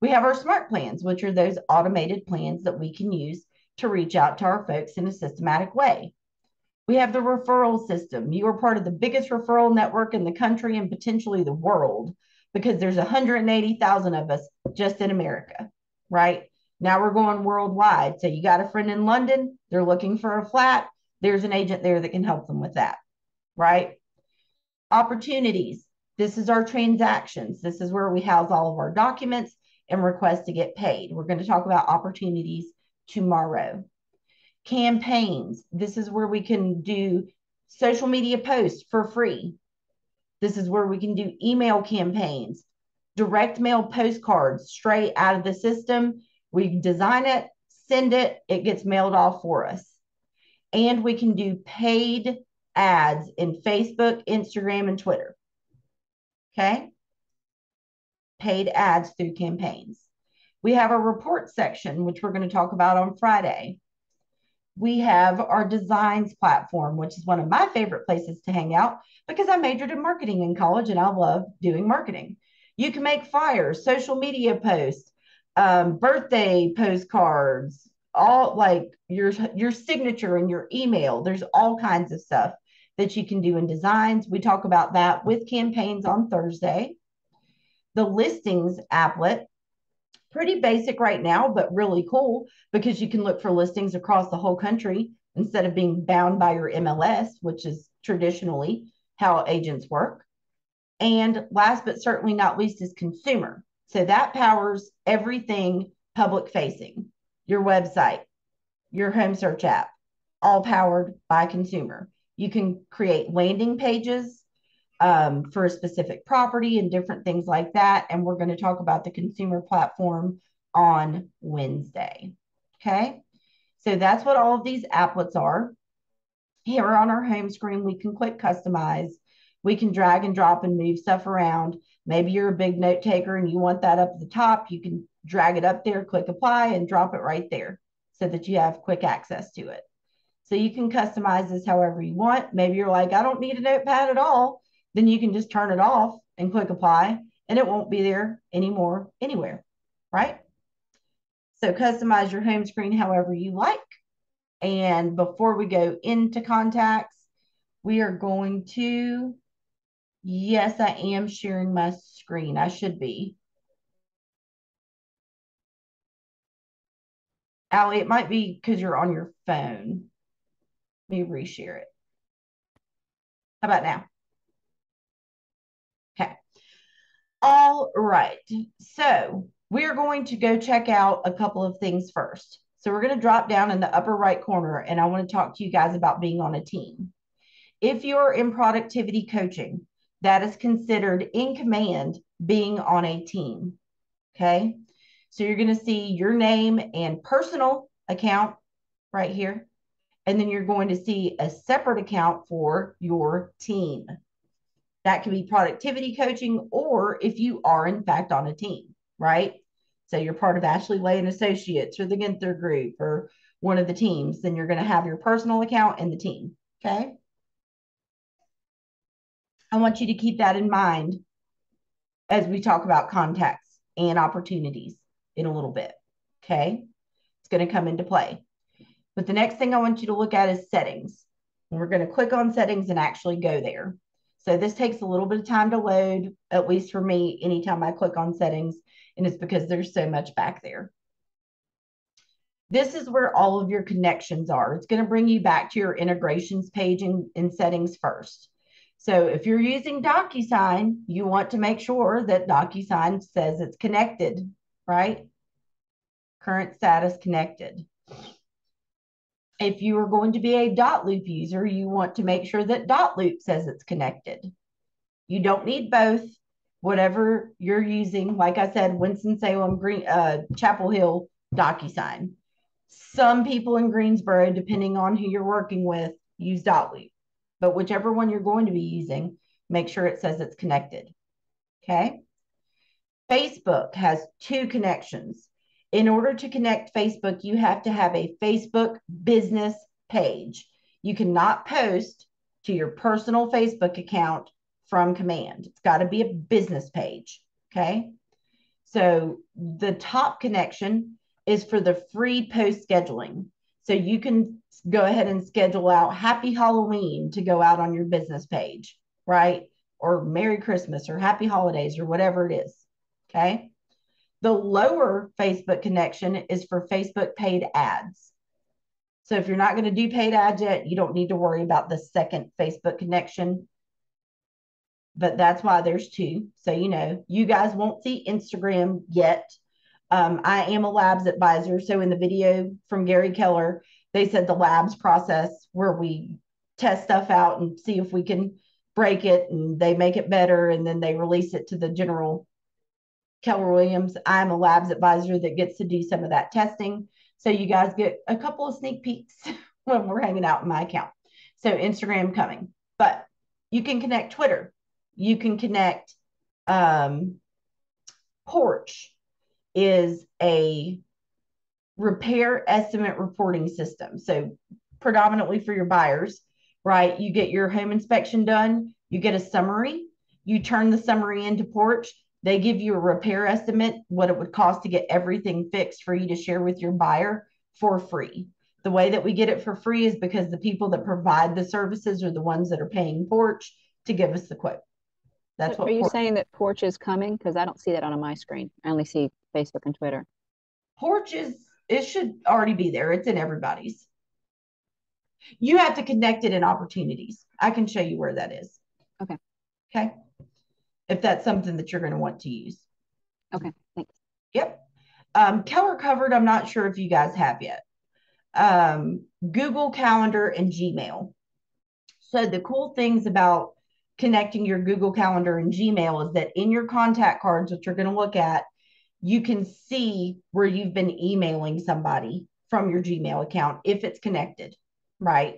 We have our smart plans, which are those automated plans that we can use to reach out to our folks in a systematic way. We have the referral system. You are part of the biggest referral network in the country and potentially the world because there's 180,000 of us just in America, right? Now we're going worldwide. So you got a friend in London, they're looking for a flat. There's an agent there that can help them with that right? Opportunities. This is our transactions. This is where we house all of our documents and requests to get paid. We're going to talk about opportunities tomorrow. Campaigns. This is where we can do social media posts for free. This is where we can do email campaigns, direct mail postcards straight out of the system. We design it, send it, it gets mailed off for us. And we can do paid ads in Facebook, Instagram, and Twitter. Okay. Paid ads through campaigns. We have a report section, which we're going to talk about on Friday. We have our designs platform, which is one of my favorite places to hang out because I majored in marketing in college and I love doing marketing. You can make flyers, social media posts, um, birthday postcards, all like your your signature and your email. There's all kinds of stuff that you can do in designs. We talk about that with campaigns on Thursday. The listings applet, pretty basic right now, but really cool because you can look for listings across the whole country instead of being bound by your MLS, which is traditionally how agents work. And last but certainly not least is consumer. So that powers everything public facing, your website, your home search app, all powered by consumer. You can create landing pages um, for a specific property and different things like that. And we're going to talk about the consumer platform on Wednesday. Okay. So that's what all of these applets are. Here on our home screen, we can click customize. We can drag and drop and move stuff around. Maybe you're a big note taker and you want that up at the top. You can drag it up there, click apply, and drop it right there so that you have quick access to it. So you can customize this however you want. Maybe you're like, I don't need a notepad at all. Then you can just turn it off and click apply and it won't be there anymore anywhere, right? So customize your home screen however you like. And before we go into contacts, we are going to, yes, I am sharing my screen. I should be. Allie, it might be because you're on your phone Let me reshare it. How about now? Okay. All right. So we're going to go check out a couple of things first. So we're going to drop down in the upper right corner and I want to talk to you guys about being on a team. If you're in productivity coaching, that is considered in command being on a team. Okay. So you're going to see your name and personal account right here and then you're going to see a separate account for your team. That could be productivity coaching, or if you are in fact on a team, right? So you're part of Ashley Lay and Associates or the Ginther Group or one of the teams, then you're going to have your personal account and the team. Okay. I want you to keep that in mind as we talk about contacts and opportunities in a little bit. Okay. It's going to come into play. But the next thing I want you to look at is settings. And we're going to click on settings and actually go there. So this takes a little bit of time to load, at least for me, anytime I click on settings, and it's because there's so much back there. This is where all of your connections are. It's going to bring you back to your integrations page in, in settings first. So if you're using DocuSign, you want to make sure that DocuSign says it's connected, right? Current status connected. If you are going to be a dot loop user, you want to make sure that dot loop says it's connected. You don't need both. Whatever you're using, like I said, Winston-Salem, Green, uh, Chapel Hill, DocuSign. Some people in Greensboro, depending on who you're working with, use dot loop. But whichever one you're going to be using, make sure it says it's connected. Okay. Facebook has two connections in order to connect Facebook, you have to have a Facebook business page. You cannot post to your personal Facebook account from command. It's got to be a business page. Okay. So the top connection is for the free post scheduling. So you can go ahead and schedule out Happy Halloween to go out on your business page, right? Or Merry Christmas or Happy Holidays or whatever it is. Okay. The lower Facebook connection is for Facebook paid ads. So if you're not going to do paid ads yet, you don't need to worry about the second Facebook connection. But that's why there's two. So, you know, you guys won't see Instagram yet. Um, I am a labs advisor. So in the video from Gary Keller, they said the labs process where we test stuff out and see if we can break it and they make it better and then they release it to the general Keller Williams. I'm a labs advisor that gets to do some of that testing. So you guys get a couple of sneak peeks when we're hanging out in my account. So Instagram coming, but you can connect Twitter. You can connect um, Porch is a repair estimate reporting system. So predominantly for your buyers, right? You get your home inspection done, you get a summary, you turn the summary into Porch, they give you a repair estimate, what it would cost to get everything fixed for you to share with your buyer for free. The way that we get it for free is because the people that provide the services are the ones that are paying Porch to give us the quote. That's what. Are you Porch, saying that Porch is coming? Because I don't see that on my screen. I only see Facebook and Twitter. Porch is it should already be there. It's in everybody's. You have to connect it in opportunities. I can show you where that is. Okay. Okay if that's something that you're going to want to use. Okay, thanks. Yep. Um, Keller covered, I'm not sure if you guys have yet. Um, Google Calendar and Gmail. So the cool things about connecting your Google Calendar and Gmail is that in your contact cards, which you're going to look at, you can see where you've been emailing somebody from your Gmail account if it's connected, right?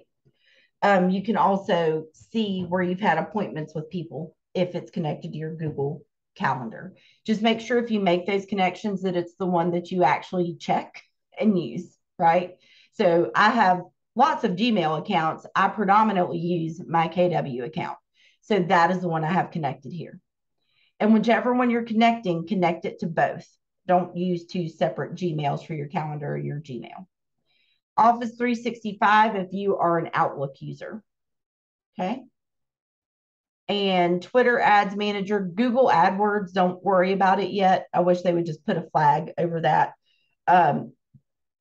Um, you can also see where you've had appointments with people if it's connected to your Google Calendar. Just make sure if you make those connections that it's the one that you actually check and use, right? So I have lots of Gmail accounts. I predominantly use my KW account. So that is the one I have connected here. And whichever one you're connecting, connect it to both. Don't use two separate Gmails for your calendar or your Gmail. Office 365 if you are an Outlook user. Okay and Twitter Ads Manager, Google AdWords. Don't worry about it yet. I wish they would just put a flag over that. Um,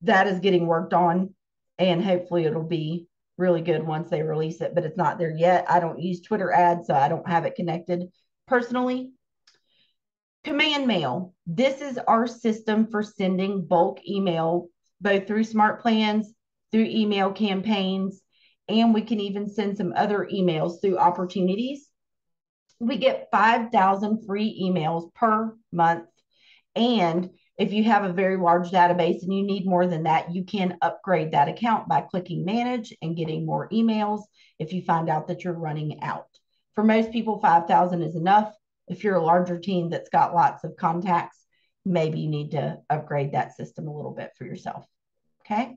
that is getting worked on, and hopefully it'll be really good once they release it, but it's not there yet. I don't use Twitter ads, so I don't have it connected personally. Command Mail. This is our system for sending bulk email, both through smart plans, through email campaigns, and we can even send some other emails through opportunities we get 5,000 free emails per month. And if you have a very large database and you need more than that, you can upgrade that account by clicking manage and getting more emails if you find out that you're running out. For most people, 5,000 is enough. If you're a larger team that's got lots of contacts, maybe you need to upgrade that system a little bit for yourself. Okay.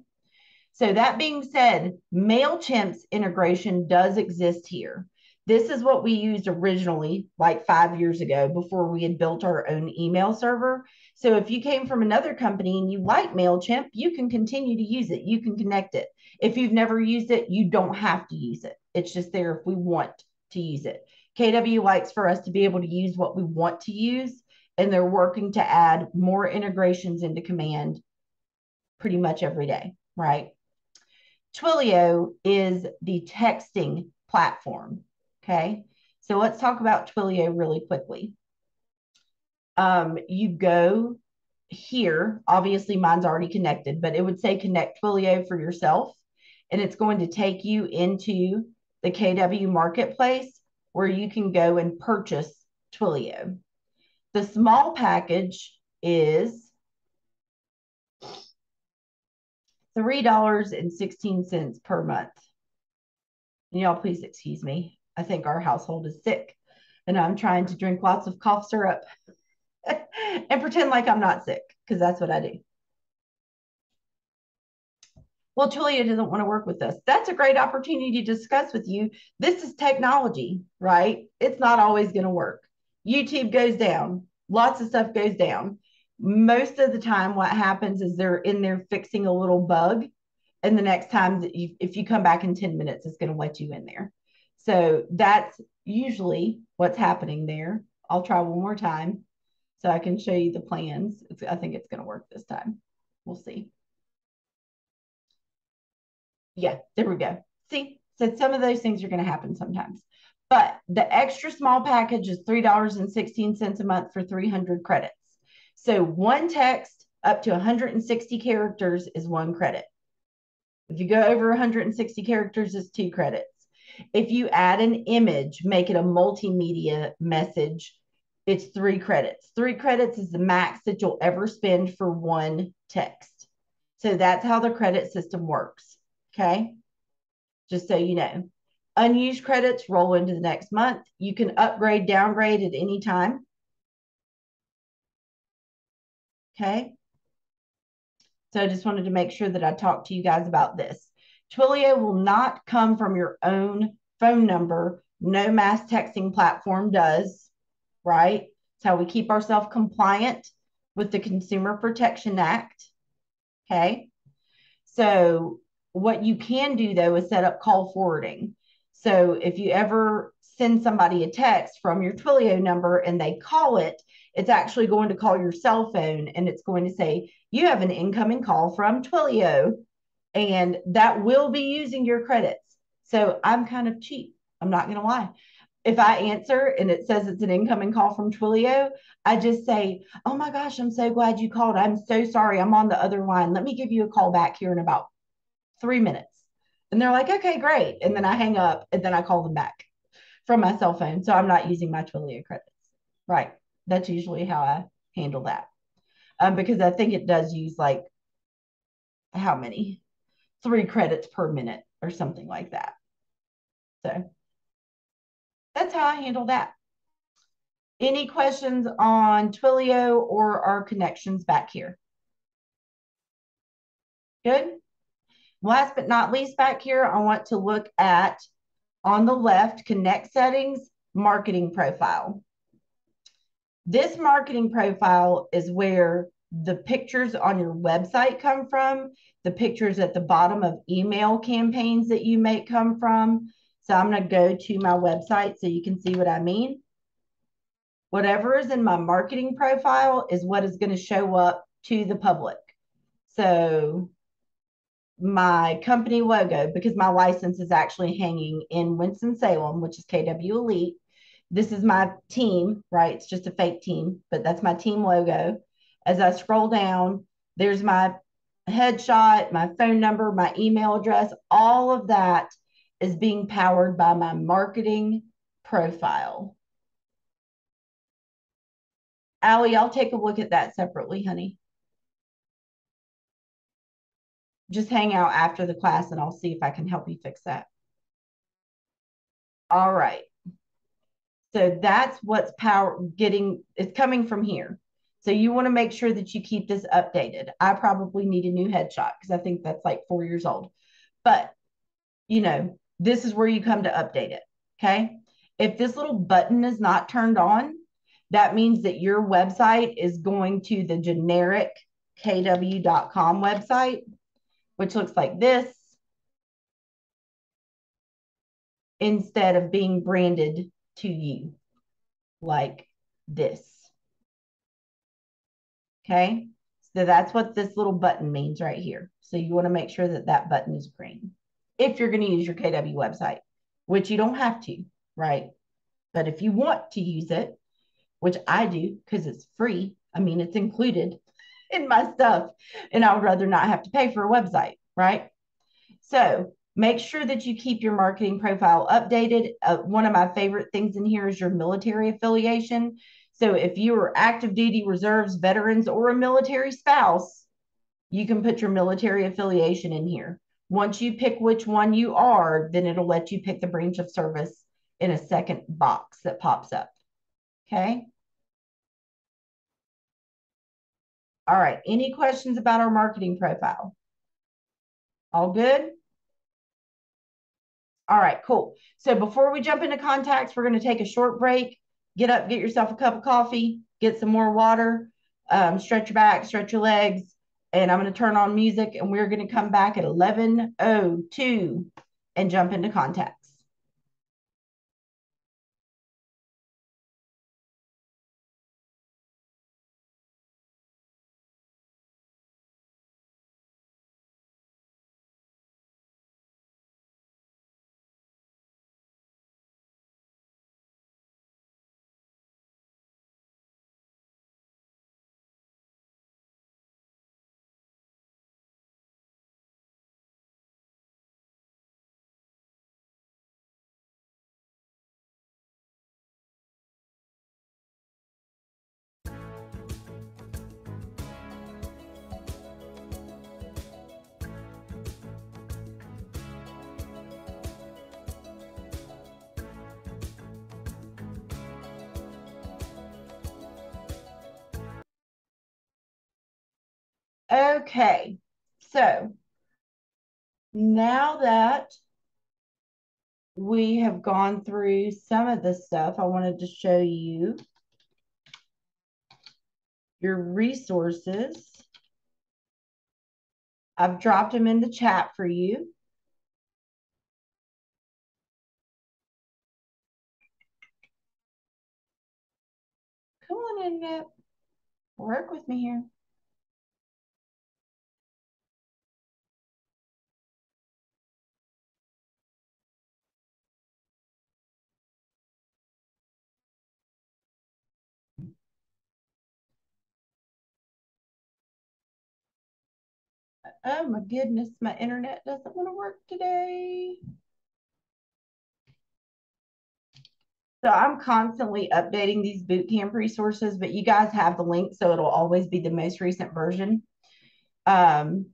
So that being said, MailChimp's integration does exist here. This is what we used originally, like five years ago, before we had built our own email server. So if you came from another company and you like MailChimp, you can continue to use it. You can connect it. If you've never used it, you don't have to use it. It's just there if we want to use it. KW likes for us to be able to use what we want to use, and they're working to add more integrations into Command pretty much every day, right? Twilio is the texting platform. Okay. So let's talk about Twilio really quickly. Um, you go here, obviously mine's already connected, but it would say connect Twilio for yourself. And it's going to take you into the KW marketplace where you can go and purchase Twilio. The small package is $3.16 per month. Y'all, please excuse me. I think our household is sick and I'm trying to drink lots of cough syrup and pretend like I'm not sick because that's what I do. Well, Twilio doesn't want to work with us. That's a great opportunity to discuss with you. This is technology, right? It's not always going to work. YouTube goes down, lots of stuff goes down most of the time what happens is they're in there fixing a little bug and the next time that you, if you come back in 10 minutes it's going to let you in there so that's usually what's happening there. I'll try one more time so i can show you the plans. It's, i think it's going to work this time. We'll see. Yeah there we go. See so some of those things are going to happen sometimes. But the extra small package is $3.16 a month for 300 credits. So one text up to 160 characters is one credit. If you go over 160 characters, it's two credits. If you add an image, make it a multimedia message, it's three credits. Three credits is the max that you'll ever spend for one text. So that's how the credit system works. Okay. Just so you know. Unused credits roll into the next month. You can upgrade, downgrade at any time. Okay. So I just wanted to make sure that I talked to you guys about this. Twilio will not come from your own phone number. No mass texting platform does, right? It's how we keep ourselves compliant with the Consumer Protection Act. Okay. So what you can do though is set up call forwarding. So if you ever send somebody a text from your Twilio number and they call it, it's actually going to call your cell phone and it's going to say, you have an incoming call from Twilio. And that will be using your credits. So I'm kind of cheap. I'm not going to lie. If I answer and it says it's an incoming call from Twilio, I just say, Oh my gosh, I'm so glad you called. I'm so sorry. I'm on the other line. Let me give you a call back here in about three minutes. And they're like, Okay, great. And then I hang up and then I call them back from my cell phone. So I'm not using my Twilio credits. Right. That's usually how I handle that. Um, because I think it does use like how many? Three credits per minute or something like that. So that's how I handle that. Any questions on Twilio or our connections back here? Good. Last but not least back here, I want to look at on the left, connect settings, marketing profile. This marketing profile is where the pictures on your website come from, the pictures at the bottom of email campaigns that you make come from. So I'm going to go to my website so you can see what I mean. Whatever is in my marketing profile is what is going to show up to the public. So my company logo, because my license is actually hanging in Winston-Salem, which is KW Elite, this is my team, right? It's just a fake team, but that's my team logo. As I scroll down, there's my headshot, my phone number, my email address. All of that is being powered by my marketing profile. Allie, I'll take a look at that separately, honey. Just hang out after the class and I'll see if I can help you fix that. All right. So that's what's power getting, it's coming from here. So you want to make sure that you keep this updated. I probably need a new headshot because I think that's like four years old. But, you know, this is where you come to update it. Okay. If this little button is not turned on, that means that your website is going to the generic kw.com website, which looks like this, instead of being branded to you like this. Okay, so that's what this little button means right here. So you want to make sure that that button is green if you're going to use your KW website, which you don't have to, right? But if you want to use it, which I do because it's free, I mean, it's included in my stuff, and I would rather not have to pay for a website, right? So make sure that you keep your marketing profile updated. Uh, one of my favorite things in here is your military affiliation. So if you are active duty reserves, veterans, or a military spouse, you can put your military affiliation in here. Once you pick which one you are, then it'll let you pick the branch of service in a second box that pops up. Okay. All right. Any questions about our marketing profile? All good? All right, cool. So before we jump into contacts, we're going to take a short break get up, get yourself a cup of coffee, get some more water, um, stretch your back, stretch your legs, and I'm going to turn on music and we're going to come back at 11.02 and jump into contacts. Okay, so now that we have gone through some of the stuff, I wanted to show you your resources. I've dropped them in the chat for you. Come on, Internet. Work with me here. Oh my goodness, my internet doesn't want to work today. So I'm constantly updating these bootcamp resources, but you guys have the link, so it'll always be the most recent version. Um,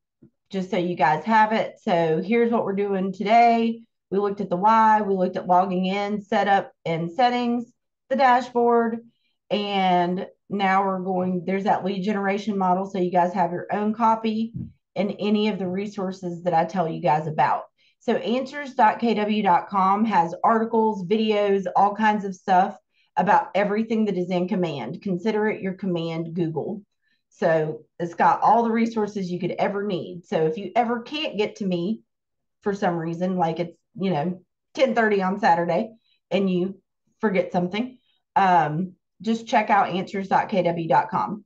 just so you guys have it. So here's what we're doing today. We looked at the why, we looked at logging in, setup and settings, the dashboard, and now we're going, there's that lead generation model. So you guys have your own copy and any of the resources that I tell you guys about. So answers.kw.com has articles, videos, all kinds of stuff about everything that is in command. Consider it your command Google. So it's got all the resources you could ever need. So if you ever can't get to me for some reason, like it's, you know, 1030 on Saturday and you forget something, um, just check out answers.kw.com.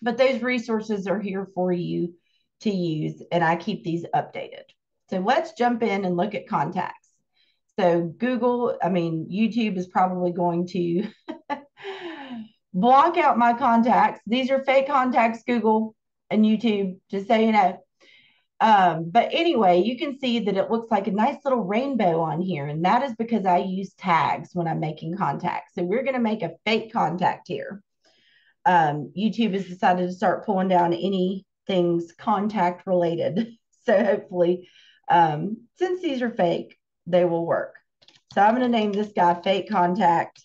But those resources are here for you to use, and I keep these updated. So let's jump in and look at contacts. So Google, I mean, YouTube is probably going to block out my contacts. These are fake contacts, Google and YouTube, just so you know. Um, but anyway, you can see that it looks like a nice little rainbow on here, and that is because I use tags when I'm making contacts. So we're going to make a fake contact here. Um, YouTube has decided to start pulling down any things contact related. So hopefully, um, since these are fake, they will work. So I'm going to name this guy fake contact.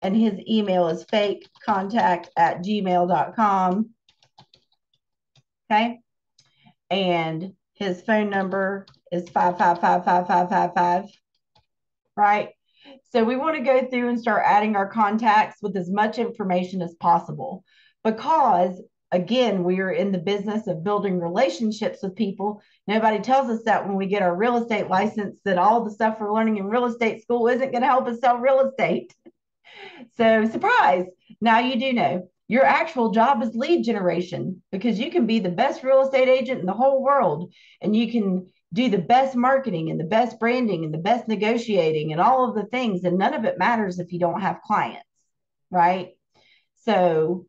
And his email is fake contact at gmail.com. Okay. And his phone number is 555555. right? So we want to go through and start adding our contacts with as much information as possible because again, we are in the business of building relationships with people. Nobody tells us that when we get our real estate license, that all the stuff we're learning in real estate school isn't going to help us sell real estate. So, surprise, now you do know. Your actual job is lead generation because you can be the best real estate agent in the whole world and you can do the best marketing and the best branding and the best negotiating and all of the things. And none of it matters if you don't have clients, right? So,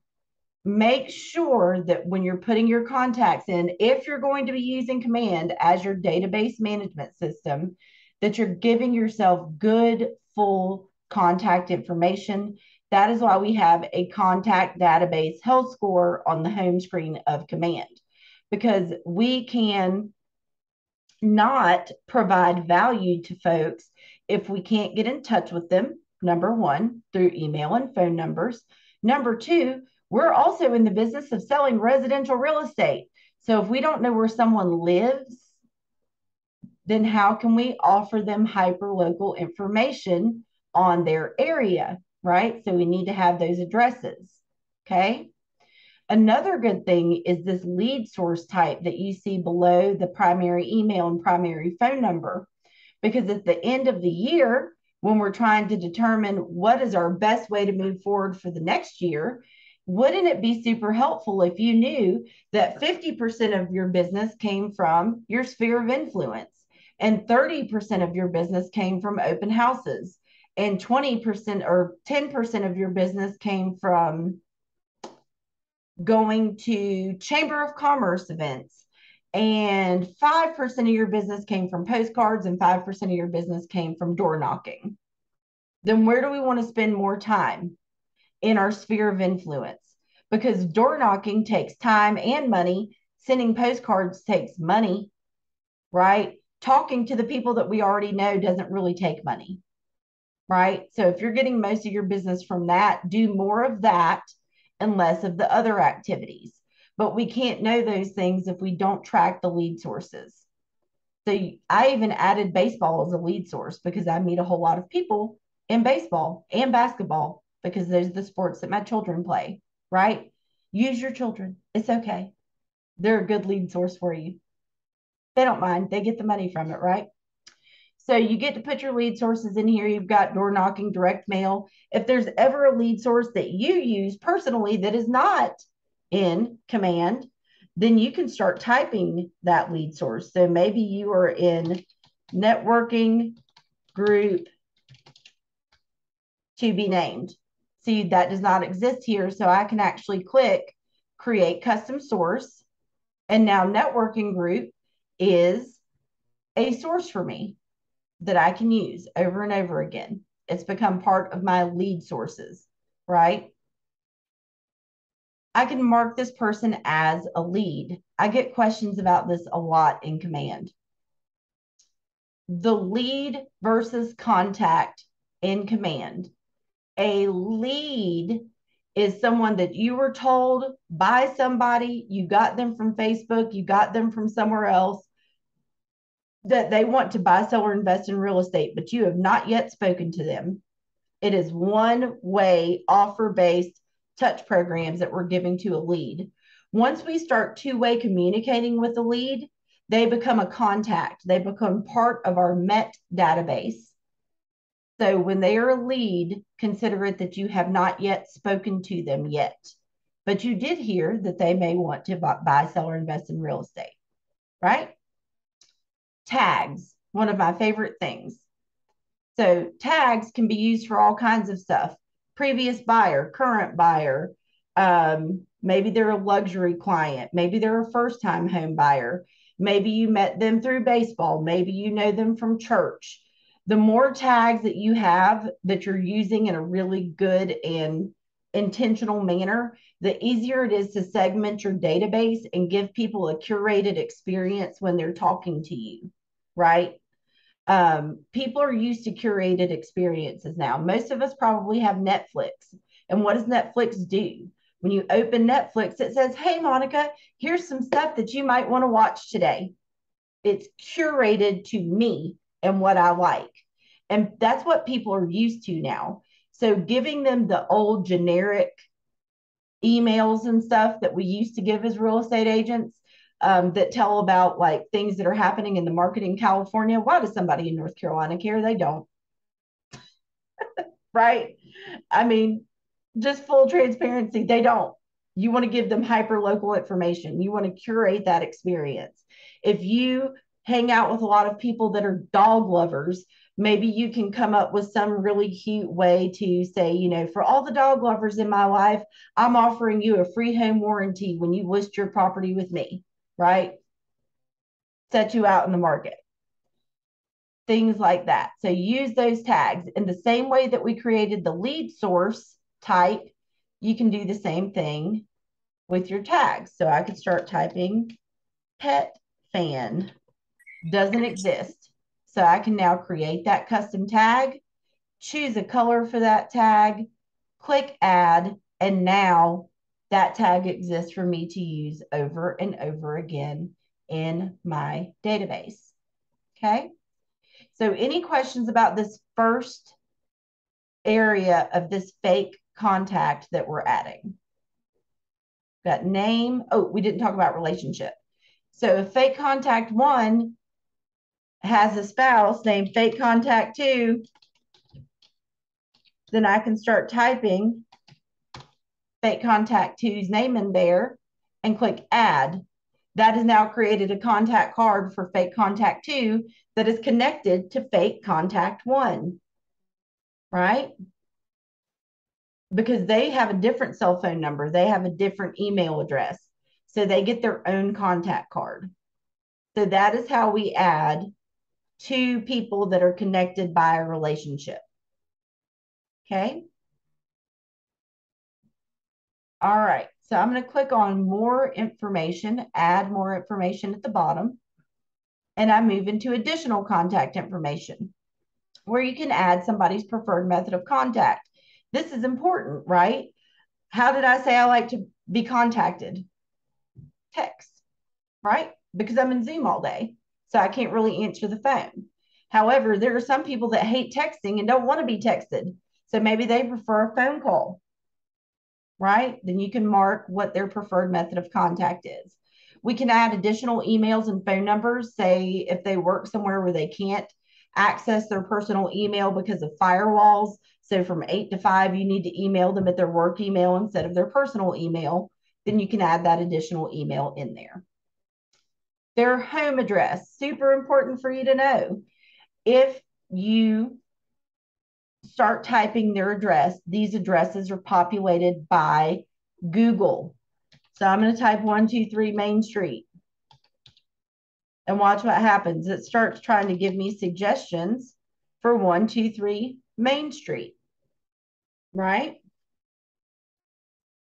make sure that when you're putting your contacts in, if you're going to be using Command as your database management system, that you're giving yourself good, full contact information. That is why we have a contact database health score on the home screen of Command, because we can not provide value to folks if we can't get in touch with them, number one, through email and phone numbers. Number two, we're also in the business of selling residential real estate. So if we don't know where someone lives, then how can we offer them hyper local information on their area, right? So we need to have those addresses. Okay. Another good thing is this lead source type that you see below the primary email and primary phone number. Because at the end of the year, when we're trying to determine what is our best way to move forward for the next year, wouldn't it be super helpful if you knew that 50% of your business came from your sphere of influence and 30% of your business came from open houses and 20% or 10% of your business came from going to chamber of commerce events and 5% of your business came from postcards and 5% of your business came from door knocking. Then where do we want to spend more time in our sphere of influence because door knocking takes time and money. Sending postcards takes money, right? Talking to the people that we already know doesn't really take money, right? So if you're getting most of your business from that, do more of that and less of the other activities. But we can't know those things if we don't track the lead sources. So I even added baseball as a lead source because I meet a whole lot of people in baseball and basketball because those are the sports that my children play, right? Use your children. It's okay. They're a good lead source for you. They don't mind. They get the money from it, right? So you get to put your lead sources in here. You've got door knocking, direct mail. If there's ever a lead source that you use personally that is not in command, then you can start typing that lead source. So maybe you are in networking group to be named. See, that does not exist here. So I can actually click create custom source. And now networking group is a source for me that I can use over and over again. It's become part of my lead sources, right? I can mark this person as a lead. I get questions about this a lot in command. The lead versus contact in command a lead is someone that you were told by somebody, you got them from Facebook, you got them from somewhere else, that they want to buy, sell, or invest in real estate, but you have not yet spoken to them. It is one way offer based touch programs that we're giving to a lead. Once we start two way communicating with the lead, they become a contact, they become part of our MET database. So when they are a lead, consider it that you have not yet spoken to them yet, but you did hear that they may want to buy, sell, or invest in real estate, right? Tags, one of my favorite things. So tags can be used for all kinds of stuff. Previous buyer, current buyer, um, maybe they're a luxury client, maybe they're a first time home buyer, maybe you met them through baseball, maybe you know them from church the more tags that you have that you're using in a really good and intentional manner, the easier it is to segment your database and give people a curated experience when they're talking to you, right? Um, people are used to curated experiences now. Most of us probably have Netflix. And what does Netflix do? When you open Netflix, it says, Hey, Monica, here's some stuff that you might want to watch today. It's curated to me and what I like. And that's what people are used to now. So giving them the old generic emails and stuff that we used to give as real estate agents um, that tell about like things that are happening in the market in California. Why does somebody in North Carolina care? They don't. right? I mean, just full transparency, they don't. You want to give them hyper local information. You want to curate that experience. If you hang out with a lot of people that are dog lovers, maybe you can come up with some really cute way to say, you know, for all the dog lovers in my life, I'm offering you a free home warranty when you list your property with me, right? Set you out in the market. Things like that. So use those tags in the same way that we created the lead source type. You can do the same thing with your tags. So I could start typing pet fan doesn't exist. So I can now create that custom tag, choose a color for that tag, click add, and now that tag exists for me to use over and over again in my database. Okay. So any questions about this first area of this fake contact that we're adding? Got name. Oh, we didn't talk about relationship. So if fake contact one has a spouse named fake contact two, then I can start typing fake contact two's name in there and click add. That has now created a contact card for fake contact two that is connected to fake contact one, right? Because they have a different cell phone number, they have a different email address. So they get their own contact card. So that is how we add two people that are connected by a relationship. Okay. All right. So I'm going to click on more information, add more information at the bottom, and I move into additional contact information where you can add somebody's preferred method of contact. This is important, right? How did I say I like to be contacted? Text, right? Because I'm in Zoom all day. So I can't really answer the phone. However, there are some people that hate texting and don't want to be texted. So maybe they prefer a phone call, right? Then you can mark what their preferred method of contact is. We can add additional emails and phone numbers, say if they work somewhere where they can't access their personal email because of firewalls. So from eight to five, you need to email them at their work email instead of their personal email. Then you can add that additional email in there. Their home address, super important for you to know. If you start typing their address, these addresses are populated by Google. So I'm going to type 123 Main Street and watch what happens. It starts trying to give me suggestions for 123 Main Street, right?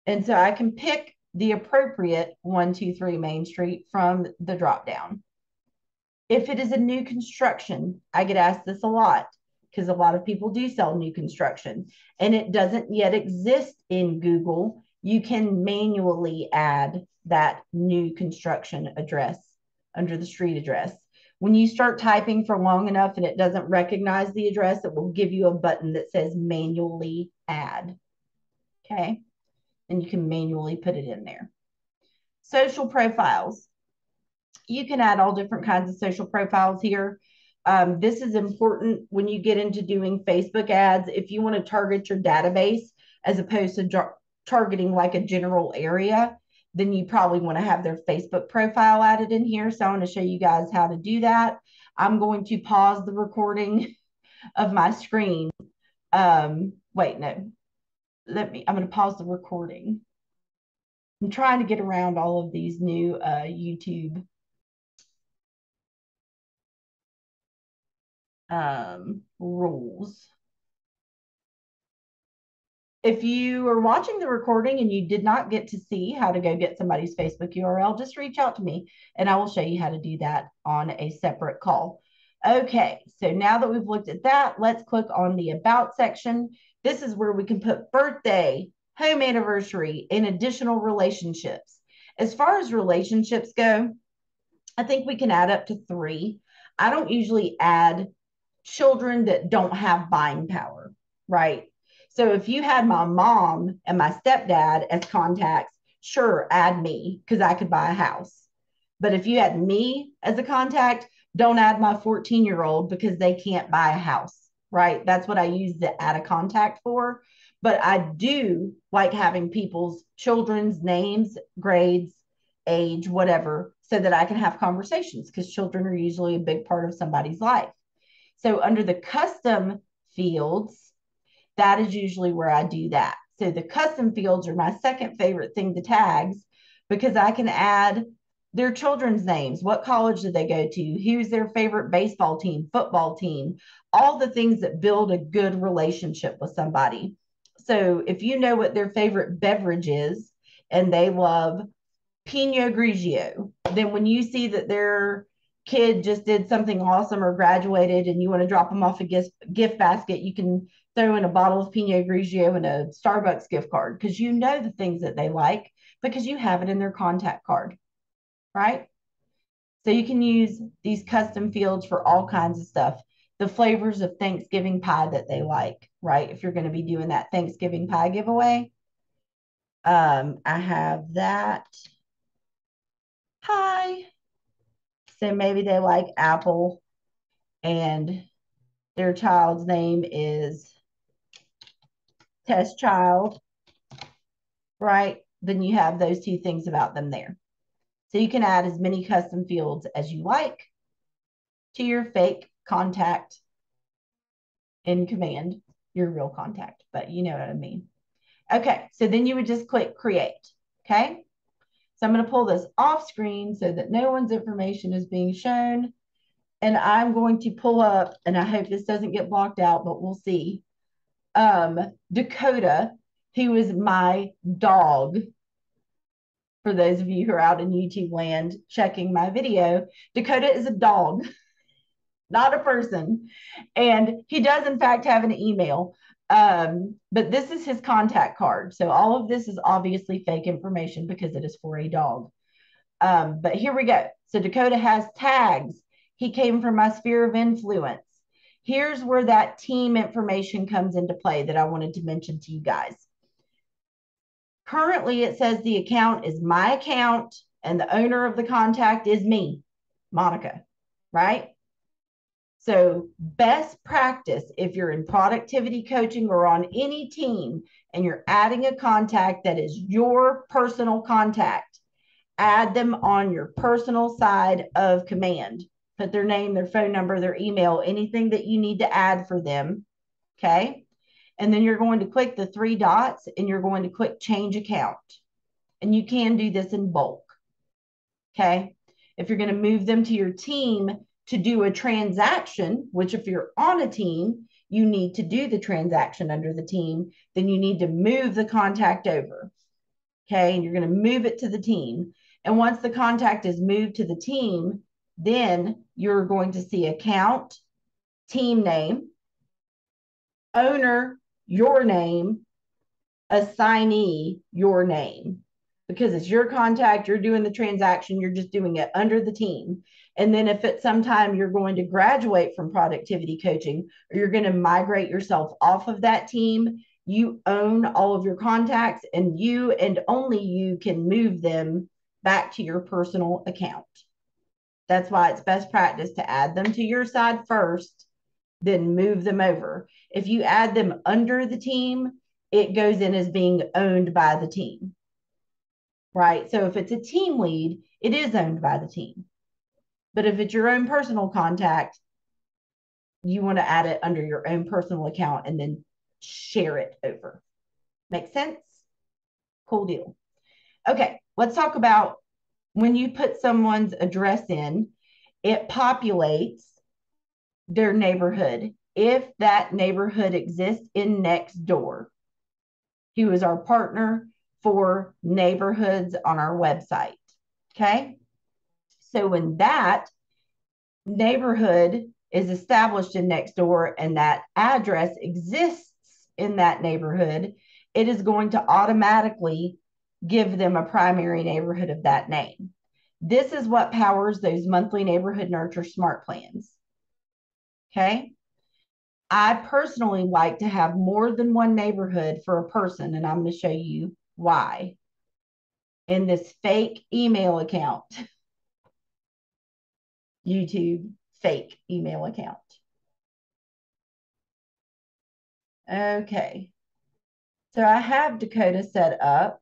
And so I can pick the appropriate 123 Main Street from the drop down. If it is a new construction, I get asked this a lot because a lot of people do sell new construction and it doesn't yet exist in Google. You can manually add that new construction address under the street address. When you start typing for long enough and it doesn't recognize the address, it will give you a button that says manually add. Okay and you can manually put it in there. Social profiles. You can add all different kinds of social profiles here. Um, this is important when you get into doing Facebook ads. If you want to target your database as opposed to targeting like a general area, then you probably want to have their Facebook profile added in here. So I want to show you guys how to do that. I'm going to pause the recording of my screen. Um, wait, no, let me, I'm going to pause the recording. I'm trying to get around all of these new uh, YouTube um, rules. If you are watching the recording and you did not get to see how to go get somebody's Facebook URL, just reach out to me and I will show you how to do that on a separate call. Okay, so now that we've looked at that, let's click on the About section. This is where we can put birthday, home anniversary, and additional relationships. As far as relationships go, I think we can add up to three. I don't usually add children that don't have buying power, right? So if you had my mom and my stepdad as contacts, sure, add me because I could buy a house. But if you had me as a contact, don't add my 14 year old because they can't buy a house, right? That's what I use the add a contact for. But I do like having people's children's names, grades, age, whatever, so that I can have conversations because children are usually a big part of somebody's life. So under the custom fields, that is usually where I do that. So the custom fields are my second favorite thing to tags because I can add their children's names. What college did they go to? Who's their favorite baseball team, football team? All the things that build a good relationship with somebody. So if you know what their favorite beverage is and they love Pinot Grigio, then when you see that their kid just did something awesome or graduated and you want to drop them off a gift, gift basket, you can throw in a bottle of Pinot Grigio and a Starbucks gift card because you know the things that they like because you have it in their contact card right? So you can use these custom fields for all kinds of stuff. The flavors of Thanksgiving pie that they like, right? If you're going to be doing that Thanksgiving pie giveaway. Um, I have that. Hi. So maybe they like apple and their child's name is test child, right? Then you have those two things about them there. So you can add as many custom fields as you like to your fake contact in command, your real contact, but you know what I mean. Okay, so then you would just click create, okay? So I'm going to pull this off screen so that no one's information is being shown. And I'm going to pull up, and I hope this doesn't get blocked out, but we'll see. Um, Dakota, who is my dog for those of you who are out in YouTube land checking my video, Dakota is a dog, not a person. And he does, in fact, have an email. Um, but this is his contact card. So all of this is obviously fake information because it is for a dog. Um, but here we go. So Dakota has tags. He came from my sphere of influence. Here's where that team information comes into play that I wanted to mention to you guys. Currently, it says the account is my account and the owner of the contact is me, Monica, right? So, best practice if you're in productivity coaching or on any team and you're adding a contact that is your personal contact, add them on your personal side of command. Put their name, their phone number, their email, anything that you need to add for them. Okay. And then you're going to click the three dots and you're going to click change account. And you can do this in bulk. Okay. If you're going to move them to your team to do a transaction, which if you're on a team, you need to do the transaction under the team, then you need to move the contact over. Okay. And you're going to move it to the team. And once the contact is moved to the team, then you're going to see account, team name, owner, your name, assignee, your name. Because it's your contact, you're doing the transaction, you're just doing it under the team. And then if at some time you're going to graduate from productivity coaching or you're going to migrate yourself off of that team, you own all of your contacts and you and only you can move them back to your personal account. That's why it's best practice to add them to your side first, then move them over. If you add them under the team, it goes in as being owned by the team. Right? So if it's a team lead, it is owned by the team. But if it's your own personal contact, you want to add it under your own personal account and then share it over. Make sense? Cool deal. Okay, let's talk about when you put someone's address in, it populates their neighborhood if that neighborhood exists in Nextdoor, was our partner for neighborhoods on our website. Okay. So when that neighborhood is established in Nextdoor and that address exists in that neighborhood, it is going to automatically give them a primary neighborhood of that name. This is what powers those monthly neighborhood nurture smart plans. Okay. I personally like to have more than one neighborhood for a person, and I'm going to show you why. In this fake email account, YouTube fake email account. Okay. So I have Dakota set up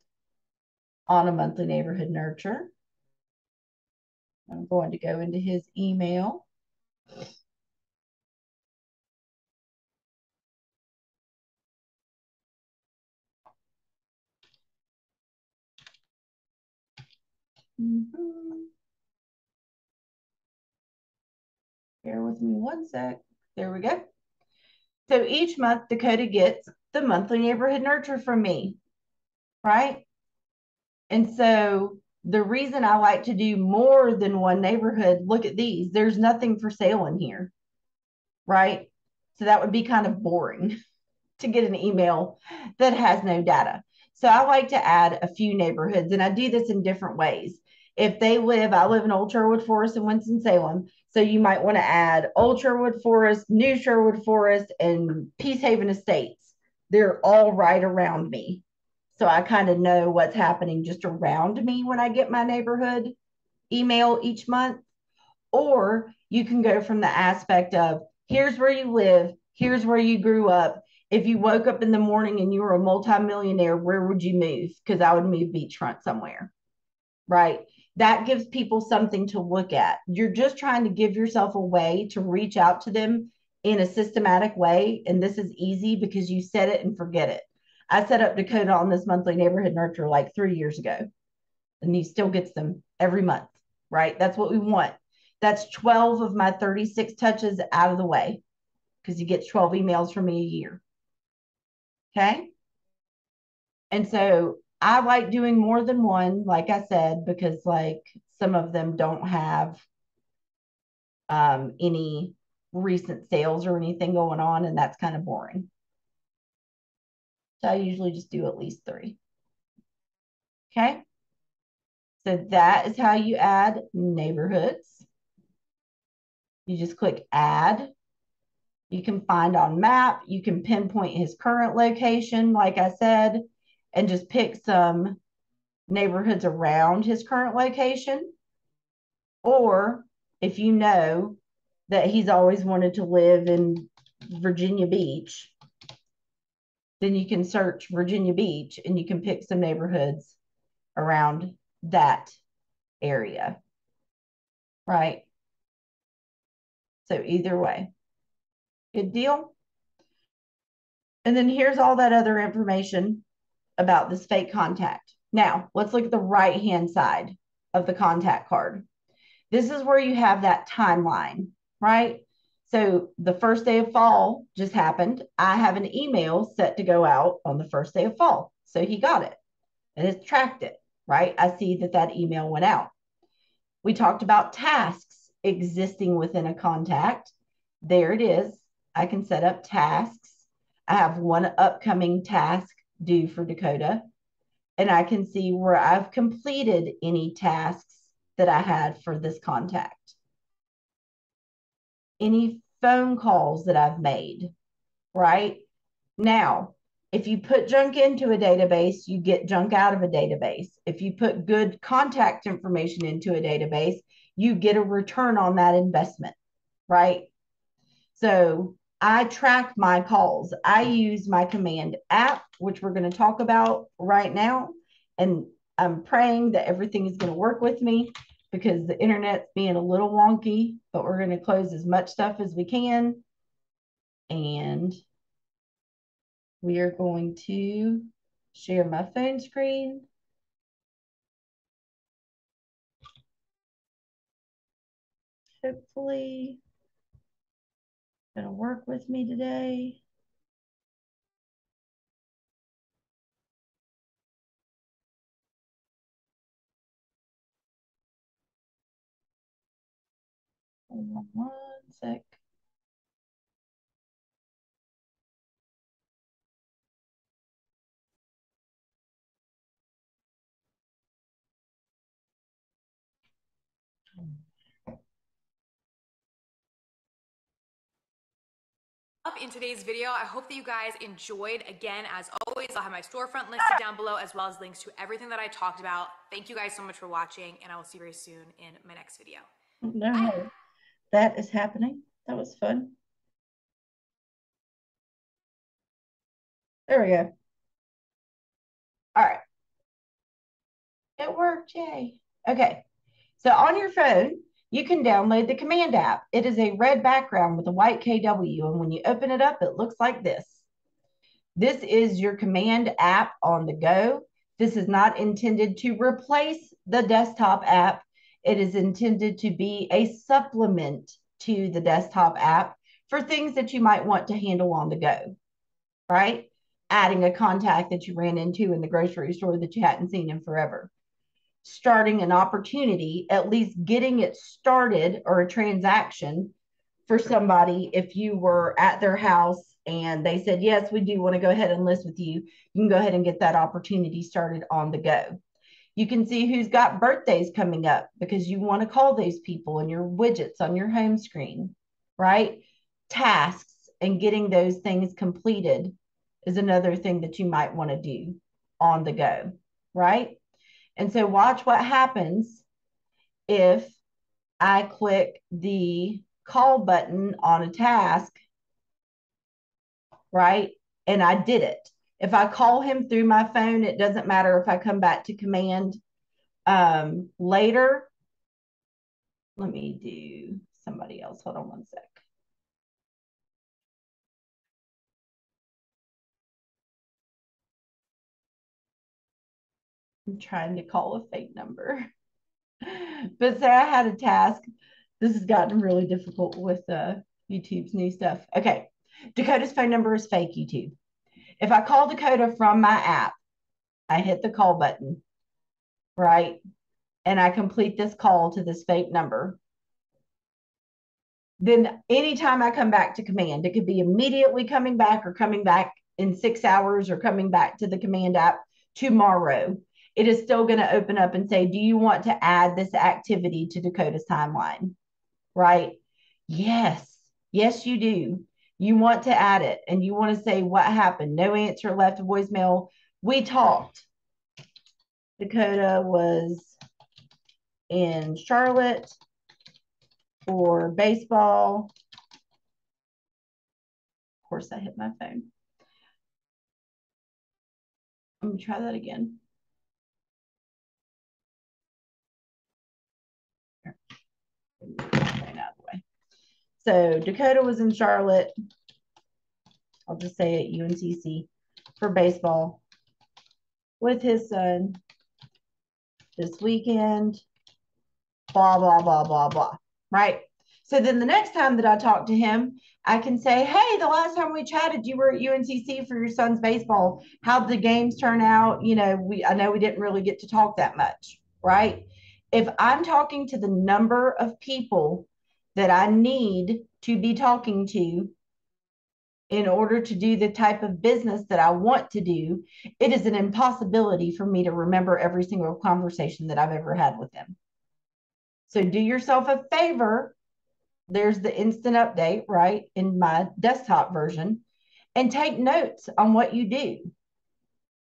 on a monthly neighborhood nurture. I'm going to go into his email. Mm -hmm. Bear with me one sec. There we go. So each month, Dakota gets the monthly neighborhood nurture from me, right? And so the reason I like to do more than one neighborhood, look at these. There's nothing for sale in here, right? So that would be kind of boring to get an email that has no data. So I like to add a few neighborhoods, and I do this in different ways. If they live, I live in Old Sherwood Forest in Winston-Salem. So you might want to add Old Sherwood Forest, New Sherwood Forest, and Peace Haven Estates. They're all right around me. So I kind of know what's happening just around me when I get my neighborhood email each month. Or you can go from the aspect of here's where you live, here's where you grew up. If you woke up in the morning and you were a multimillionaire, where would you move? Because I would move beachfront somewhere. Right. That gives people something to look at. You're just trying to give yourself a way to reach out to them in a systematic way. And this is easy because you set it and forget it. I set up Dakota on this monthly neighborhood nurture like three years ago, and he still gets them every month, right? That's what we want. That's 12 of my 36 touches out of the way because he gets 12 emails from me a year. Okay. And so I like doing more than one, like I said, because like some of them don't have um, any recent sales or anything going on, and that's kind of boring. So I usually just do at least three. Okay. So that is how you add neighborhoods. You just click add. You can find on map. You can pinpoint his current location, like I said, and just pick some neighborhoods around his current location. Or if you know that he's always wanted to live in Virginia Beach, then you can search Virginia Beach and you can pick some neighborhoods around that area. Right? So either way, good deal. And then here's all that other information about this fake contact. Now, let's look at the right hand side of the contact card. This is where you have that timeline, right? So the first day of fall just happened. I have an email set to go out on the first day of fall. So he got it and it's tracked it, right? I see that that email went out. We talked about tasks existing within a contact. There it is. I can set up tasks. I have one upcoming task due for Dakota, and I can see where I've completed any tasks that I had for this contact any phone calls that I've made, right? Now, if you put junk into a database, you get junk out of a database. If you put good contact information into a database, you get a return on that investment, right? So I track my calls. I mm-hmm. use my command app, which we're going to talk about right now. And I'm praying that everything is going to work with me because the internet's being a little wonky, but we're going to close as much stuff as we can. And we are going to share my phone screen. Hopefully, going to work with me today. One sec. In today's video. I hope that you guys enjoyed. Again, as always, I'll have my storefront listed down below as well as links to everything that I talked about. Thank you guys so much for watching, and I will see you very soon in my next video. No, Bye. that is happening. That was fun. There we go. All right. It worked, yay. Okay. So on your phone, you can download the command app. It is a red background with a white KW, and when you open it up, it looks like this. This is your command app on the go. This is not intended to replace the desktop app. It is intended to be a supplement to the desktop app for things that you might want to handle on the go, right? Adding a contact that you ran into in the grocery store that you hadn't seen in forever starting an opportunity, at least getting it started or a transaction for somebody if you were at their house and they said, Yes, we do want to go ahead and list with you, you can go ahead and get that opportunity started on the go. You can see who's got birthdays coming up because you want to call those people in your widgets on your home screen, right? Tasks and getting those things completed is another thing that you might want to do on the go, right? And so watch what happens if I click the call button on a task, right? And I did it. If I call him through my phone, it doesn't matter if I come back to command um, later. Let me do somebody else. Hold on one sec. I'm trying to call a fake number. but say I had a task. This has gotten really difficult with uh, YouTube's new stuff. Okay. Dakota's phone number is fake YouTube. If I call Dakota from my app, I hit the call button, right? And I complete this call to this fake number. Then anytime I come back to command, it could be immediately coming back or coming back in six hours or coming back to the command app tomorrow it is still going to open up and say, Do you want to add this activity to Dakota's timeline? Right? Yes. Yes, you do. You want to add it and you want to say what happened. No answer, left voicemail. We talked. Dakota was in Charlotte for baseball. Of course, I hit my phone. Let me try that again. Out of the way. So Dakota was in Charlotte. I'll just say at UNCC for baseball with his son this weekend. Blah, blah, blah, blah, blah. Right. So then the next time that I talk to him, I can say, Hey, the last time we chatted, you were at UNCC for your son's baseball. How'd the games turn out? You know, we I know we didn't really get to talk that much. Right if I'm talking to the number of people that I need to be talking to in order to do the type of business that I want to do, it is an impossibility for me to remember every single conversation that I've ever had with them. So do yourself a favor. There's the instant update, right, in my desktop version, and take notes on what you do.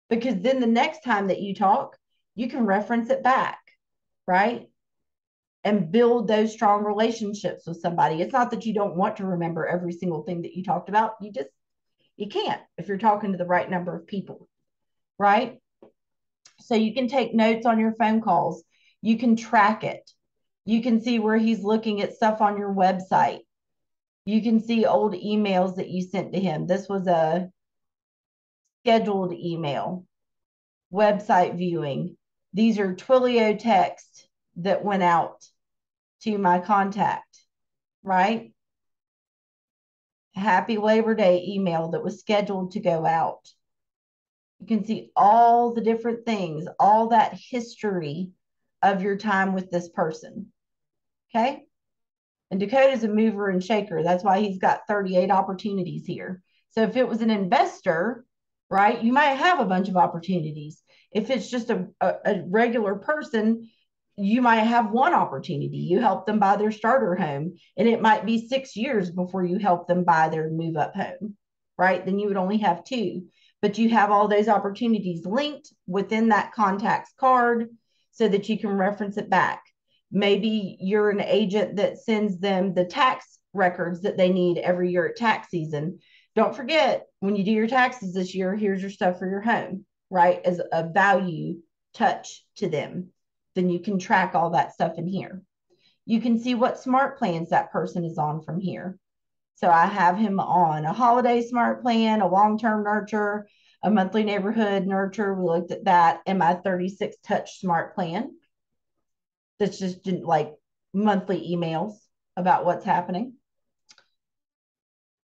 Because then the next time that you talk, you can reference it back right? And build those strong relationships with somebody. It's not that you don't want to remember every single thing that you talked about. You just, you can't if you're talking to the right number of people, right? So you can take notes on your phone calls. You can track it. You can see where he's looking at stuff on your website. You can see old emails that you sent to him. This was a scheduled email, website viewing, these are Twilio texts that went out to my contact, right? Happy Labor Day email that was scheduled to go out. You can see all the different things, all that history of your time with this person. Okay. And Dakota's a mover and shaker. That's why he's got 38 opportunities here. So if it was an investor, right, you might have a bunch of opportunities. If it's just a, a, a regular person, you might have one opportunity. You help them buy their starter home, and it might be six years before you help them buy their move up home, right? Then you would only have two, but you have all those opportunities linked within that contacts card so that you can reference it back. Maybe you're an agent that sends them the tax records that they need every year at tax season. Don't forget when you do your taxes this year, here's your stuff for your home, right? As a value touch to them. Then you can track all that stuff in here. You can see what smart plans that person is on from here. So I have him on a holiday smart plan, a long term nurture, a monthly neighborhood nurture. We looked at that in my 36 touch smart plan. That's just like monthly emails about what's happening.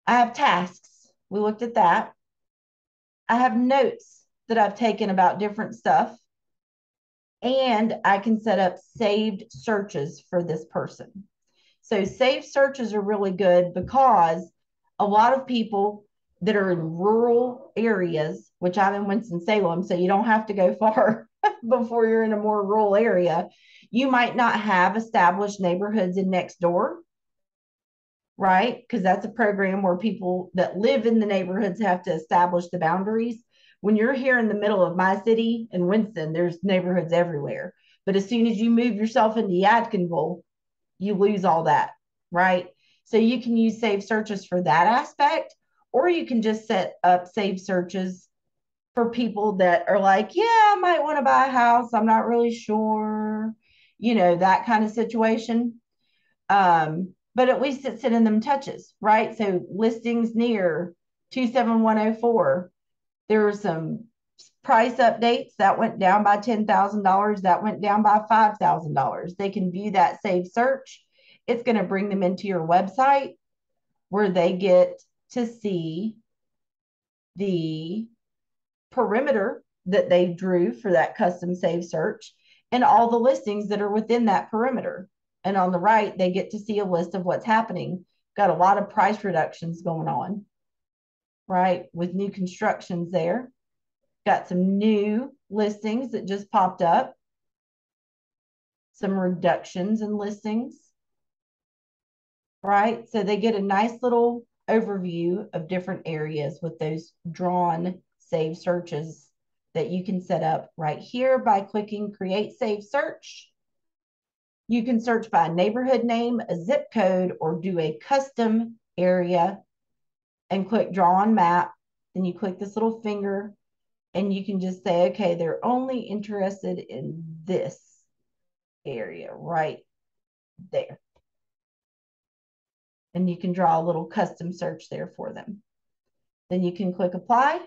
I have tasks. We looked at that. I have notes that I've taken about different stuff. And I can set up saved searches for this person. So saved searches are really good because a lot of people that are in rural areas, which I'm in Winston-Salem, so you don't have to go far before you're in a more rural area. You might not have established neighborhoods in Nextdoor right? Because that's a program where people that live in the neighborhoods have to establish the boundaries. When you're here in the middle of my city in Winston, there's neighborhoods everywhere. But as soon as you move yourself into Yadkinville, you lose all that, right? So you can use save searches for that aspect, or you can just set up save searches for people that are like, yeah, I might want to buy a house. I'm not really sure, you know, that kind of situation. Um, but at least it's in them touches, right? So listings near 27104, there were some price updates that went down by $10,000, that went down by $5,000. They can view that save search. It's going to bring them into your website where they get to see the perimeter that they drew for that custom save search and all the listings that are within that perimeter. And on the right, they get to see a list of what's happening. Got a lot of price reductions going on, right? With new constructions there. Got some new listings that just popped up. Some reductions in listings, right? So they get a nice little overview of different areas with those drawn save searches that you can set up right here by clicking create save search. You can search by neighborhood name, a zip code, or do a custom area and click draw on map. Then you click this little finger and you can just say, okay, they're only interested in this area right there. And you can draw a little custom search there for them. Then you can click apply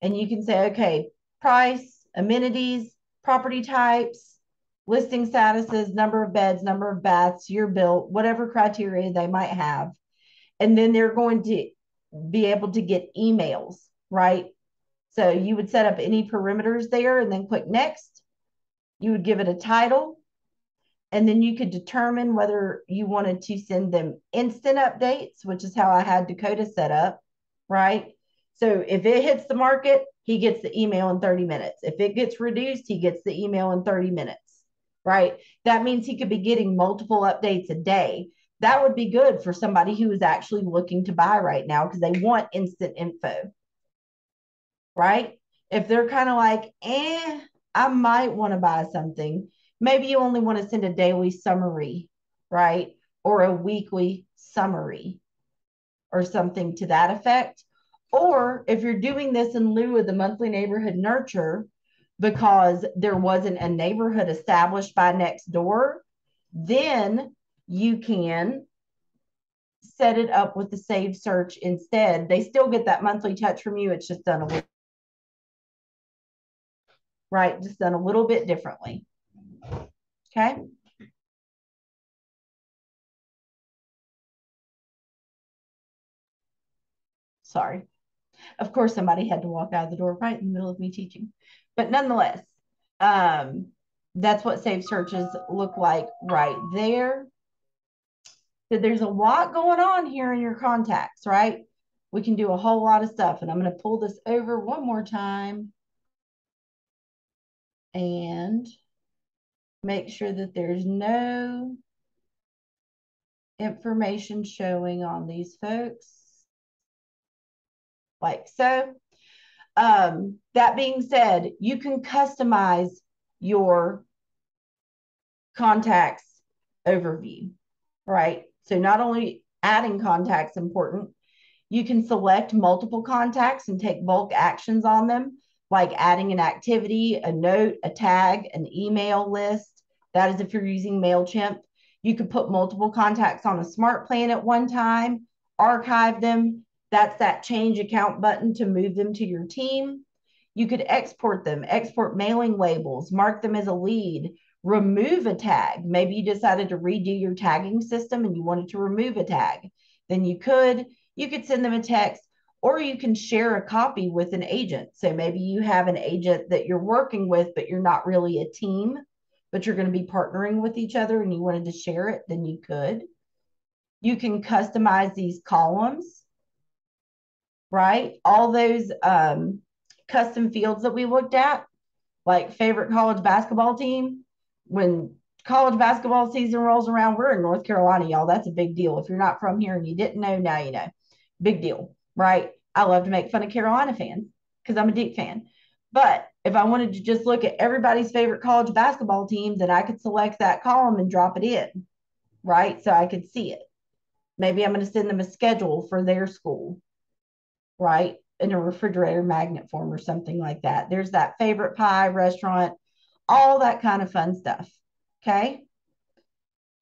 and you can say, okay, price, amenities, property types, listing statuses, number of beds, number of baths, year built, whatever criteria they might have. And then they're going to be able to get emails, right? So you would set up any perimeters there and then click next. You would give it a title. And then you could determine whether you wanted to send them instant updates, which is how I had Dakota set up, right? So if it hits the market, he gets the email in 30 minutes. If it gets reduced, he gets the email in 30 minutes right? That means he could be getting multiple updates a day. That would be good for somebody who is actually looking to buy right now because they want instant info, right? If they're kind of like, eh, I might want to buy something, maybe you only want to send a daily summary, right? Or a weekly summary or something to that effect. Or if you're doing this in lieu of the monthly neighborhood nurture, because there wasn't a neighborhood established by Nextdoor, then you can set it up with the save search instead. They still get that monthly touch from you. It's just done a little, right? Just done a little bit differently. Okay. Sorry. Of course, somebody had to walk out of the door right in the middle of me teaching. But nonetheless, um, that's what save searches look like right there. So there's a lot going on here in your contacts, right? We can do a whole lot of stuff. And I'm going to pull this over one more time. And make sure that there's no information showing on these folks. Like so. Um, that being said, you can customize your contacts overview, right? So not only adding contacts important, you can select multiple contacts and take bulk actions on them, like adding an activity, a note, a tag, an email list. That is if you're using MailChimp. You could put multiple contacts on a smart plan at one time, archive them. That's that change account button to move them to your team. You could export them, export mailing labels, mark them as a lead, remove a tag. Maybe you decided to redo your tagging system and you wanted to remove a tag. Then you could. You could send them a text or you can share a copy with an agent. So maybe you have an agent that you're working with, but you're not really a team, but you're going to be partnering with each other and you wanted to share it, then you could. You can customize these columns, right? All those um, custom fields that we looked at, like favorite college basketball team, when college basketball season rolls around, we're in North Carolina, y'all. That's a big deal. If you're not from here and you didn't know, now you know. Big deal, right? I love to make fun of Carolina fans because I'm a Duke fan. But if I wanted to just look at everybody's favorite college basketball team, then I could select that column and drop it in, right? So I could see it. Maybe I'm going to send them a schedule for their school, right? In a refrigerator magnet form or something like that. There's that favorite pie restaurant, all that kind of fun stuff. Okay.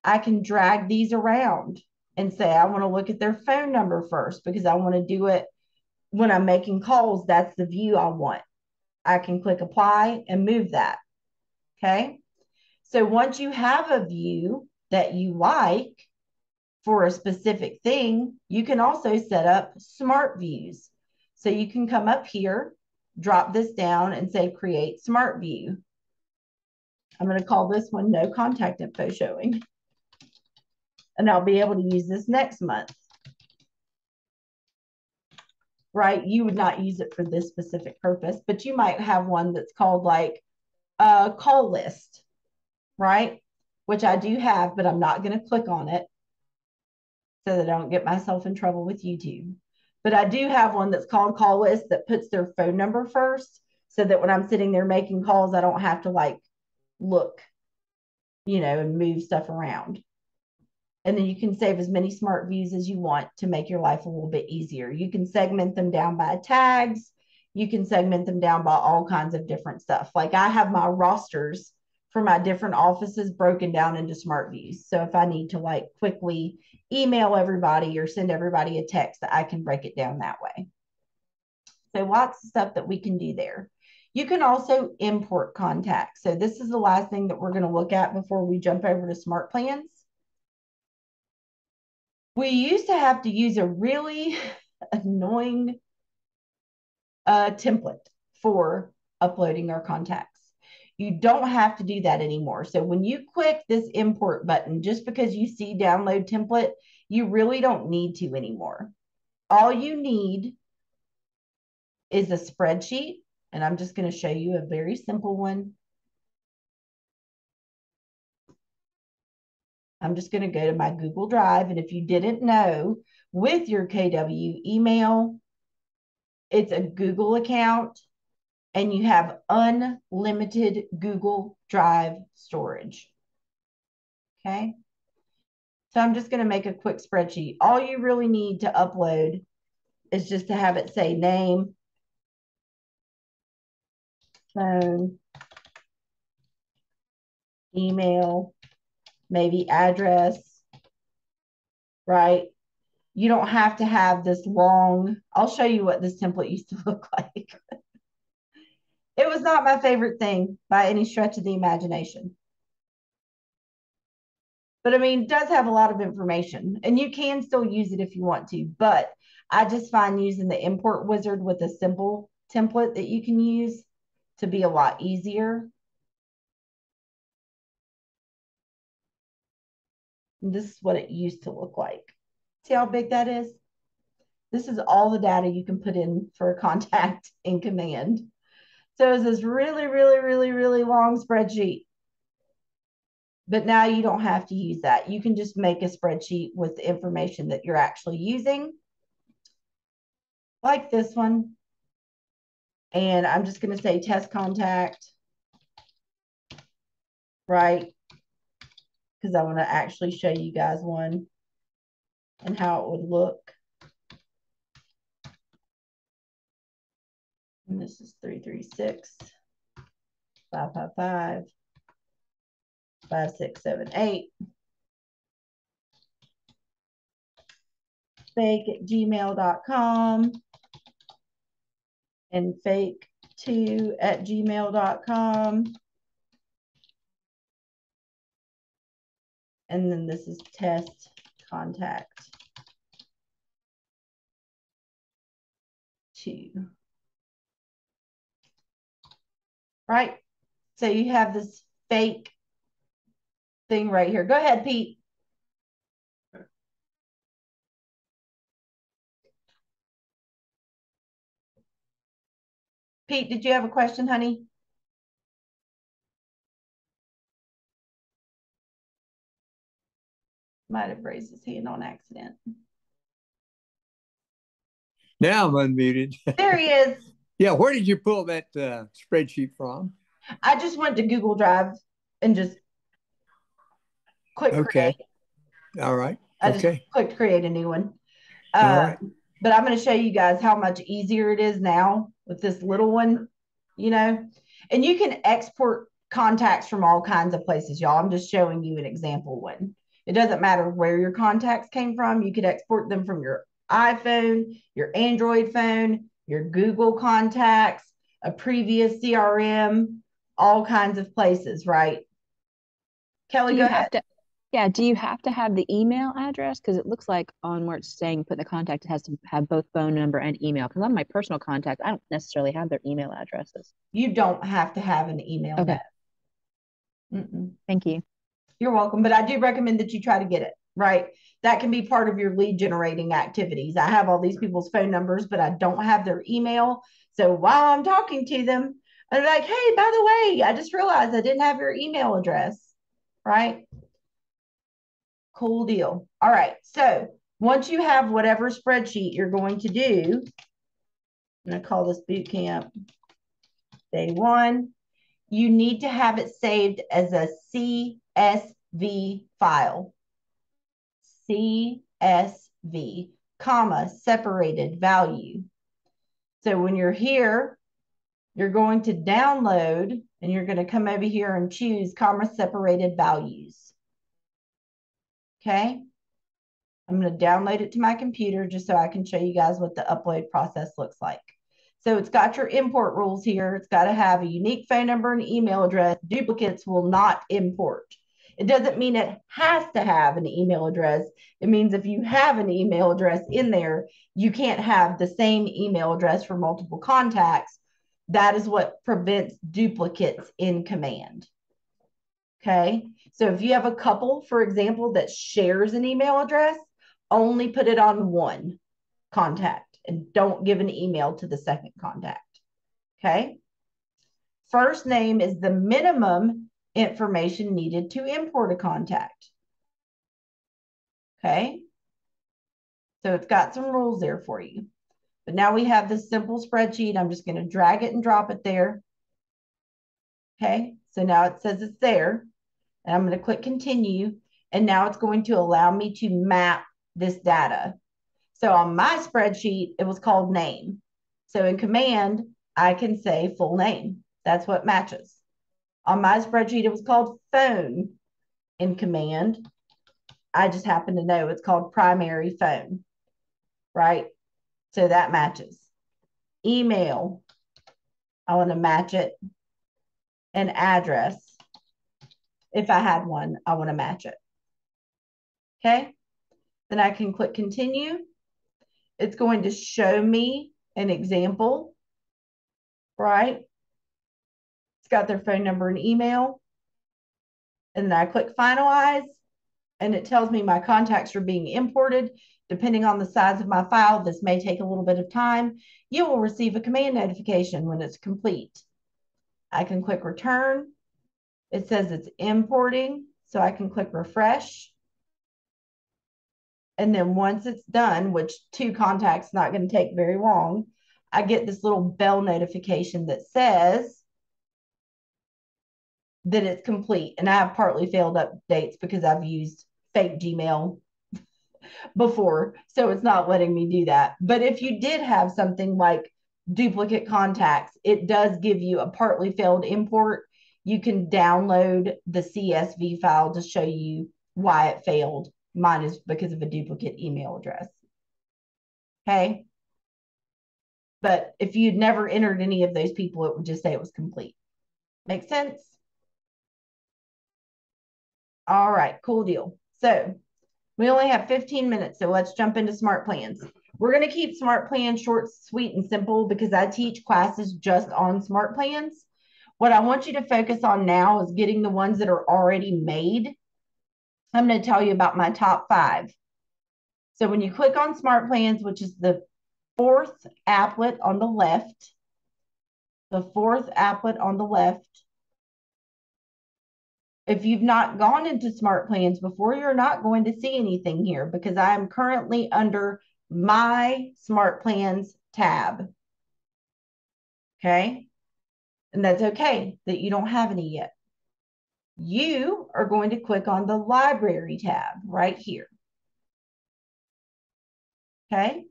I can drag these around and say, I want to look at their phone number first because I want to do it when I'm making calls. That's the view I want. I can click apply and move that. Okay. So once you have a view that you like for a specific thing, you can also set up smart views. So you can come up here, drop this down and say create smart view. I'm going to call this one no contact info showing. And I'll be able to use this next month. Right? You would not use it for this specific purpose, but you might have one that's called like a call list, right? Which I do have, but I'm not going to click on it so that I don't get myself in trouble with YouTube. But I do have one that's called call list that puts their phone number first so that when I'm sitting there making calls, I don't have to like look, you know, and move stuff around. And then you can save as many smart views as you want to make your life a little bit easier. You can segment them down by tags. You can segment them down by all kinds of different stuff. Like I have my rosters for my different offices broken down into smart views. So if I need to like quickly email everybody or send everybody a text, I can break it down that way. So lots of stuff that we can do there. You can also import contacts. So this is the last thing that we're going to look at before we jump over to smart plans. We used to have to use a really annoying uh, template for uploading our contacts. You don't have to do that anymore. So when you click this import button, just because you see download template, you really don't need to anymore. All you need is a spreadsheet and I'm just going to show you a very simple one. I'm just going to go to my Google Drive. And if you didn't know, with your KW email, it's a Google account and you have unlimited Google Drive storage. Okay. So I'm just going to make a quick spreadsheet. All you really need to upload is just to have it say name, phone, email, maybe address, right? You don't have to have this long, I'll show you what this template used to look like. it was not my favorite thing by any stretch of the imagination. But I mean, it does have a lot of information and you can still use it if you want to, but I just find using the import wizard with a simple template that you can use to be a lot easier. this is what it used to look like. See how big that is? This is all the data you can put in for a contact in command. So it's this really, really, really, really long spreadsheet. But now you don't have to use that. You can just make a spreadsheet with the information that you're actually using, like this one. And I'm just going to say test contact, right? Because I want to actually show you guys one and how it would look. And this is 336, 555, 5678. Fake gmail.com and fake two at gmail.com. And then this is test contact two. Right? So you have this fake thing right here. Go ahead, Pete. Pete, did you have a question, honey? Might have raised his hand on accident. Now I'm unmuted. There he is. yeah, where did you pull that uh, spreadsheet from? I just went to Google Drive and just click okay. create. All right. I okay. just clicked create a new one. All Uh, right. But I'm going to show you guys how much easier it is now with this little one, you know, and you can export contacts from all kinds of places, y'all. I'm just showing you an example one. It doesn't matter where your contacts came from. You could export them from your iPhone, your Android phone, your Google contacts, a previous CRM, all kinds of places, right? Kelly, go you ahead. have to, yeah, do you have to have the email address? Because it looks like on where it's saying put the contact, it has to have both phone number and email. Because on my personal contact, I don't necessarily have their email addresses. You don't have to have an email. Okay. Thank you. You're welcome, but I do recommend that you try to get it, right? That can be part of your lead generating activities. I have all these people's phone numbers, but I don't have their email. So while I'm talking to them, I'm like, hey, by the way, I just realized I didn't have your email address, right? Cool deal. All right. So once you have whatever spreadsheet you're going to do, I'm going to call this boot camp day one. You need to have it saved as a CSV file. CSV, comma, separated value. So when you're here, you're going to download and you're going to come over here and choose comma separated values. Okay. I'm going to download it to my computer just so I can show you guys what the upload process looks like. So it's got your import rules here. It's got to have a unique phone number and email address. Duplicates will not import. It doesn't mean it has to have an email address. It means if you have an email address in there, you can't have the same email address for multiple contacts. That is what prevents duplicates in command. Okay. So if you have a couple, for example, that shares an email address, only put it on one contact and don't give an email to the second contact. Okay. First name is the minimum information needed to import a contact. Okay. So it's got some rules there for you. But now we have this simple spreadsheet. I'm just going to drag it and drop it there. Okay. So now it says it's there. And I'm going to click continue. And now it's going to allow me to map this data. So on my spreadsheet, it was called name. So in command, I can say full name. That's what matches. On my spreadsheet, it was called phone. In command, I just happen to know it's called primary phone, right? So that matches. Email, I want to match it. And address, if I had one, I want to match it. Okay. Then I can click continue. It's going to show me an example, right? It's got their phone number and email. And then I click finalize and it tells me my contacts are being imported. Depending on the size of my file, this may take a little bit of time. You will receive a command notification when it's complete. I can click return. It says it's importing. So I can click refresh. And then once it's done, which two contacts not going to take very long, I get this little bell notification that says that it's complete. And I have partly failed updates because I've used fake Gmail before. So it's not letting me do that. But if you did have something like duplicate contacts, it does give you a partly failed import. You can download the CSV file to show you why it failed. Mine is because of a duplicate email address. Okay. But if you'd never entered any of those people, it would just say it was complete. Make sense? All right, cool deal. So we only have 15 minutes, so let's jump into smart plans. We're going to keep smart plans short, sweet, and simple because I teach classes just on smart plans. What I want you to focus on now is getting the ones that are already made. I'm going to tell you about my top five. So when you click on smart plans, which is the fourth applet on the left, the fourth applet on the left, if you've not gone into smart plans before, you're not going to see anything here because I am currently under my smart plans tab. Okay. And that's okay that you don't have any yet. You are going to click on the library tab right here. Okay.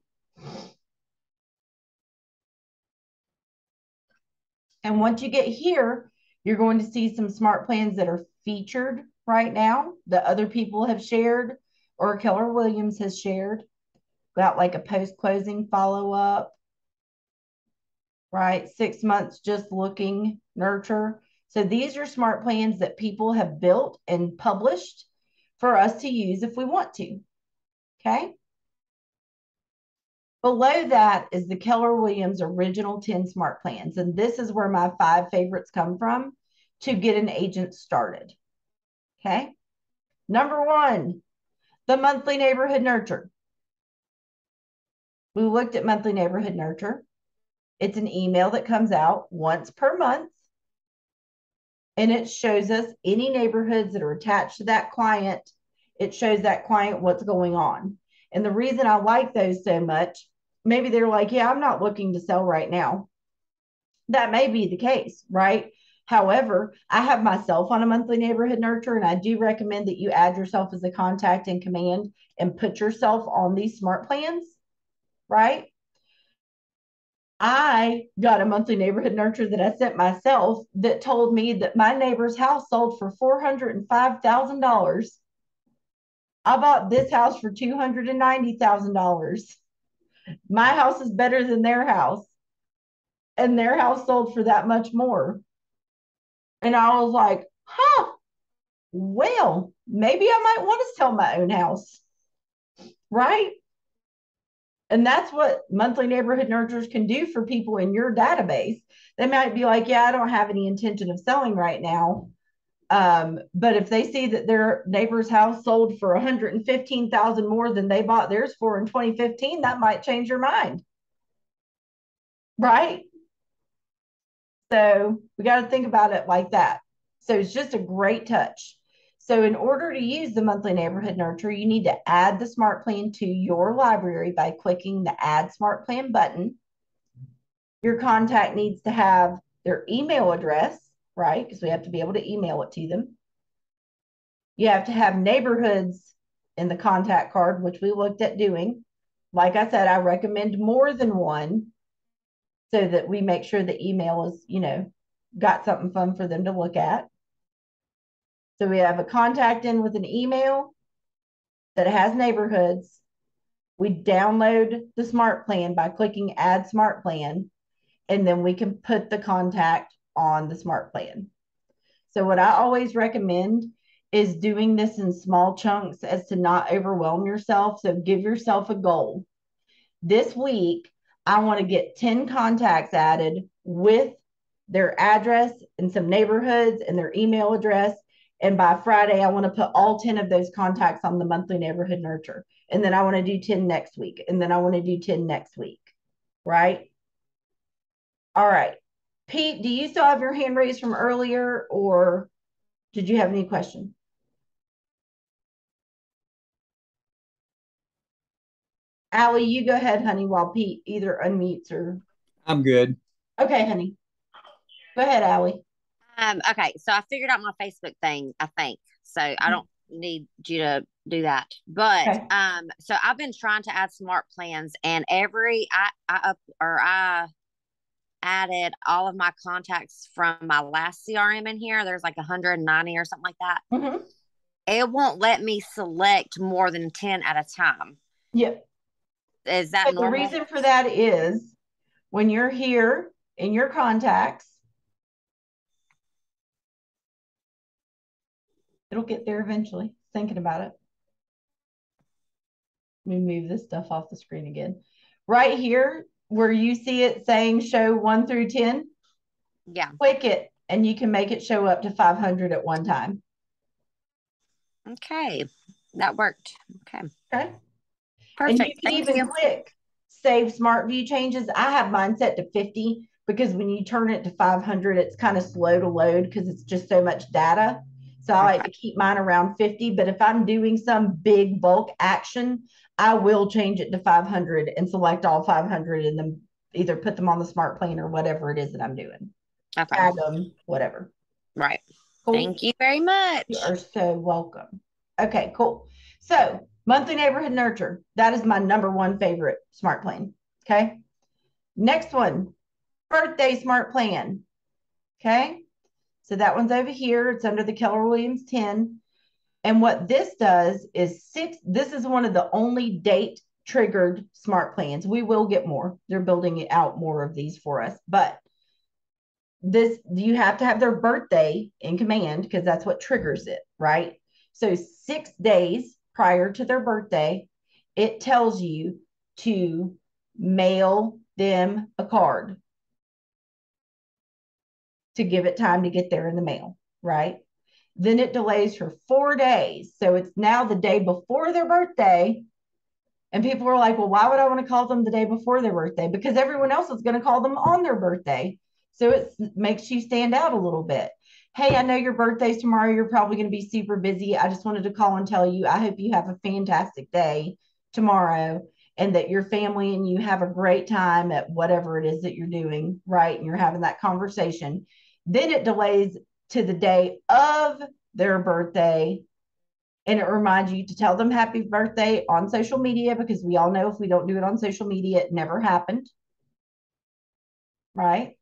And once you get here, you're going to see some smart plans that are featured right now that other people have shared or Keller Williams has shared. Got like a post closing follow up, right? Six months just looking nurture. So these are smart plans that people have built and published for us to use if we want to. Okay. Below that is the Keller Williams original 10 smart plans. And this is where my five favorites come from to get an agent started. Okay. Number one, the monthly neighborhood nurture. We looked at monthly neighborhood nurture. It's an email that comes out once per month. And it shows us any neighborhoods that are attached to that client. It shows that client what's going on. And the reason I like those so much, maybe they're like, yeah, I'm not looking to sell right now. That may be the case, right? However, I have myself on a monthly neighborhood nurture, and I do recommend that you add yourself as a contact in command and put yourself on these smart plans, right? I got a monthly neighborhood nurture that I sent myself that told me that my neighbor's house sold for $405,000. I bought this house for $290,000. My house is better than their house, and their house sold for that much more. And I was like, huh, well, maybe I might want to sell my own house. Right. And that's what monthly neighborhood nurturers can do for people in your database. They might be like, yeah, I don't have any intention of selling right now. Um, but if they see that their neighbor's house sold for 115,000 more than they bought theirs for in 2015, that might change your mind. Right? So we got to think about it like that. So it's just a great touch. So in order to use the monthly neighborhood nurture, you need to add the smart plan to your library by clicking the add smart plan button. Your contact needs to have their email address, right? Because we have to be able to email it to them. You have to have neighborhoods in the contact card, which we looked at doing. Like I said, I recommend more than one so that we make sure the email is, you know, got something fun for them to look at. So we have a contact in with an email that has neighborhoods. We download the smart plan by clicking add smart plan, and then we can put the contact on the smart plan. So what I always recommend is doing this in small chunks as to not overwhelm yourself. So give yourself a goal. This week, I want to get 10 contacts added with their address and some neighborhoods and their email address. And by Friday, I want to put all 10 of those contacts on the monthly neighborhood nurture. And then I want to do 10 next week. And then I want to do 10 next week. Right? All right. Pete, do you still have your hand raised from earlier or did you have any question? Allie, you go ahead, honey, while Pete either unmutes or. I'm good. Okay, honey. Go ahead, Allie. Um, okay, so I figured out my Facebook thing, I think. So I Mm-hmm. don't need you to do that. But Okay. um, so I've been trying to add smart plans and every I I up or I added all of my contacts from my last CRM in here. There's like 190 or something like that. Mhm. It won't let me select more than 10 at a time. Yep. Is that the reason for that is when you're here in your contacts, it'll get there eventually. Thinking about it. Let me move this stuff off the screen again. Right here, where you see it saying show one through 10, Yeah. click it and you can make it show up to 500 at one time. Okay. That worked. Okay. Okay. Perfect. And you can Thank even you. click save smart view changes. I have mine set to 50 because when you turn it to 500, it's kind of slow to load because it's just so much data. So I like to keep mine around 50. But if I'm doing some big bulk action, I will change it to 500 and select all 500 and then either put them on the smart plane or whatever it is that I'm doing. Okay. Tag them, whatever. Right. Cool. Thank you very much. You are so welcome. Okay, cool. So, monthly neighborhood nurture. That is my number one favorite smart plan. Okay. Next one, birthday smart plan. Okay. So that one's over here. It's under the Keller Williams 10. And what this does is six, this is one of the only date triggered smart plans. We will get more. They're building out more of these for us, but this you have to have their birthday in command because that's what triggers it, right? So six days prior to their birthday, it tells you to mail them a card to give it time to get there in the mail, right? Then it delays for four days. So it's now the day before their birthday. And people are like, well, why would I want to call them the day before their birthday? Because everyone else is going to call them on their birthday. So it makes you stand out a little bit. Hey, I know your birthday's tomorrow. You're probably going to be super busy. I just wanted to call and tell you I hope you have a fantastic day tomorrow and that your family and you have a great time at whatever it is that you're doing, right? And you're having that conversation. Then it delays to the day of their birthday and it reminds you to tell them happy birthday on social media because we all know if we don't do it on social media, it never happened. Right.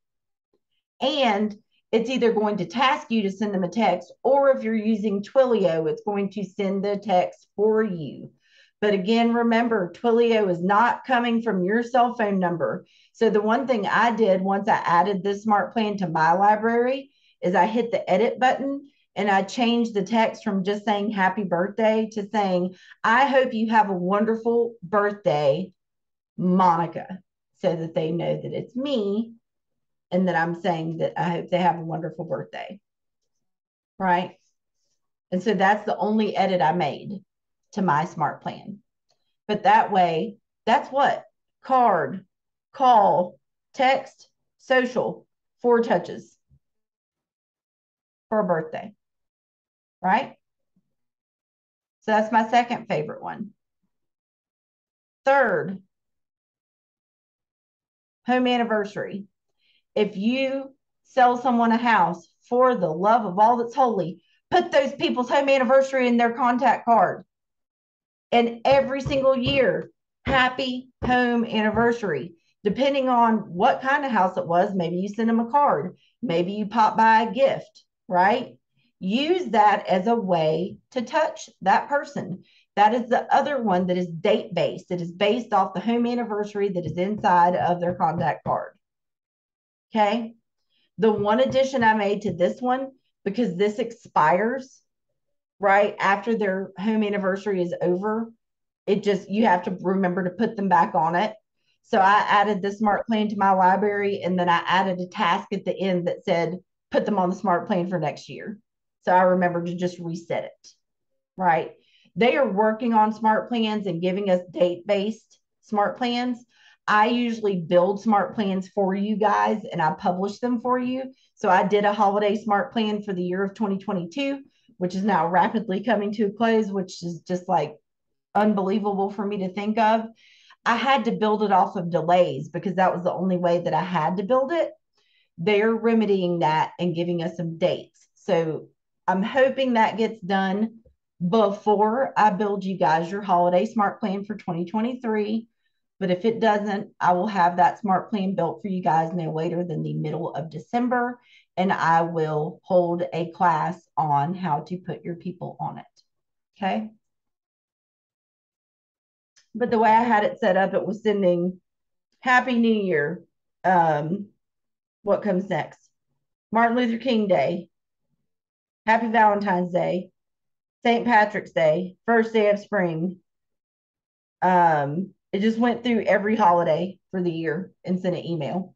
And it's either going to task you to send them a text, or if you're using Twilio, it's going to send the text for you. But again, remember, Twilio is not coming from your cell phone number. So the one thing I did once I added this smart plan to my library is I hit the edit button and I changed the text from just saying happy birthday to saying, I hope you have a wonderful birthday, Monica, so that they know that it's me and that I'm saying that I hope they have a wonderful birthday. Right. And so that's the only edit I made to my smart plan. But that way, that's what card, call, text, social, four touches for a birthday. Right. So that's my second favorite one. Third, home anniversary. If you sell someone a house for the love of all that's holy, put those people's home anniversary in their contact card. And every single year, happy home anniversary. Depending on what kind of house it was, maybe you send them a card, maybe you pop by a gift, right? Use that as a way to touch that person. That is the other one that is date based. It is based off the home anniversary that is inside of their contact card. Okay. The one addition I made to this one, because this expires right after their home anniversary is over, it just, you have to remember to put them back on it. So I added the smart plan to my library and then I added a task at the end that said, put them on the smart plan for next year. So I remember to just reset it. Right. They are working on smart plans and giving us date based smart plans. I usually build smart plans for you guys and I publish them for you. So I did a holiday smart plan for the year of 2022, which is now rapidly coming to a close, which is just like unbelievable for me to think of. I had to build it off of delays because that was the only way that I had to build it. They're remedying that and giving us some dates. So I'm hoping that gets done before I build you guys your holiday smart plan for 2023. But if it doesn't, I will have that smart plan built for you guys no later than the middle of December. And I will hold a class on how to put your people on it. Okay. But the way I had it set up, it was sending Happy New Year. Um, what comes next? Martin Luther King Day, Happy Valentine's Day, St. Patrick's Day, first day of spring. Um, it just went through every holiday for the year and sent an email.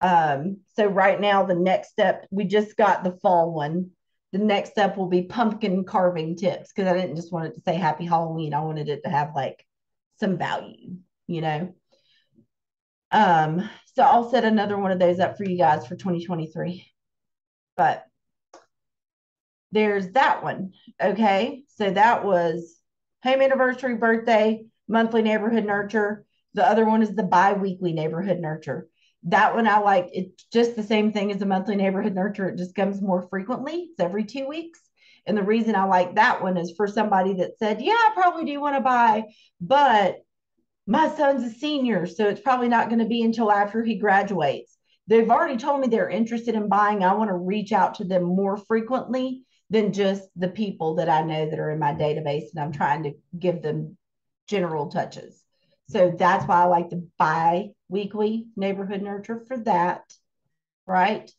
Um, so right now the next step, we just got the fall one. The next step will be pumpkin carving tips because I didn't just want it to say happy Halloween. I wanted it to have like some value, you know. Um, so I'll set another one of those up for you guys for 2023. But there's that one. Okay. So that was home anniversary, birthday, monthly neighborhood nurture. The other one is the bi weekly neighborhood nurture. That one I like. It's just the same thing as the monthly neighborhood nurture. It just comes more frequently. It's every two weeks. And the reason I like that one is for somebody that said, Yeah, I probably do want to buy, but my son's a senior. So it's probably not going to be until after he graduates. They've already told me they're interested in buying. I want to reach out to them more frequently than just the people that I know that are in my database. And I'm trying to give them general touches. So that's why I like the bi weekly neighborhood nurture for that. Right.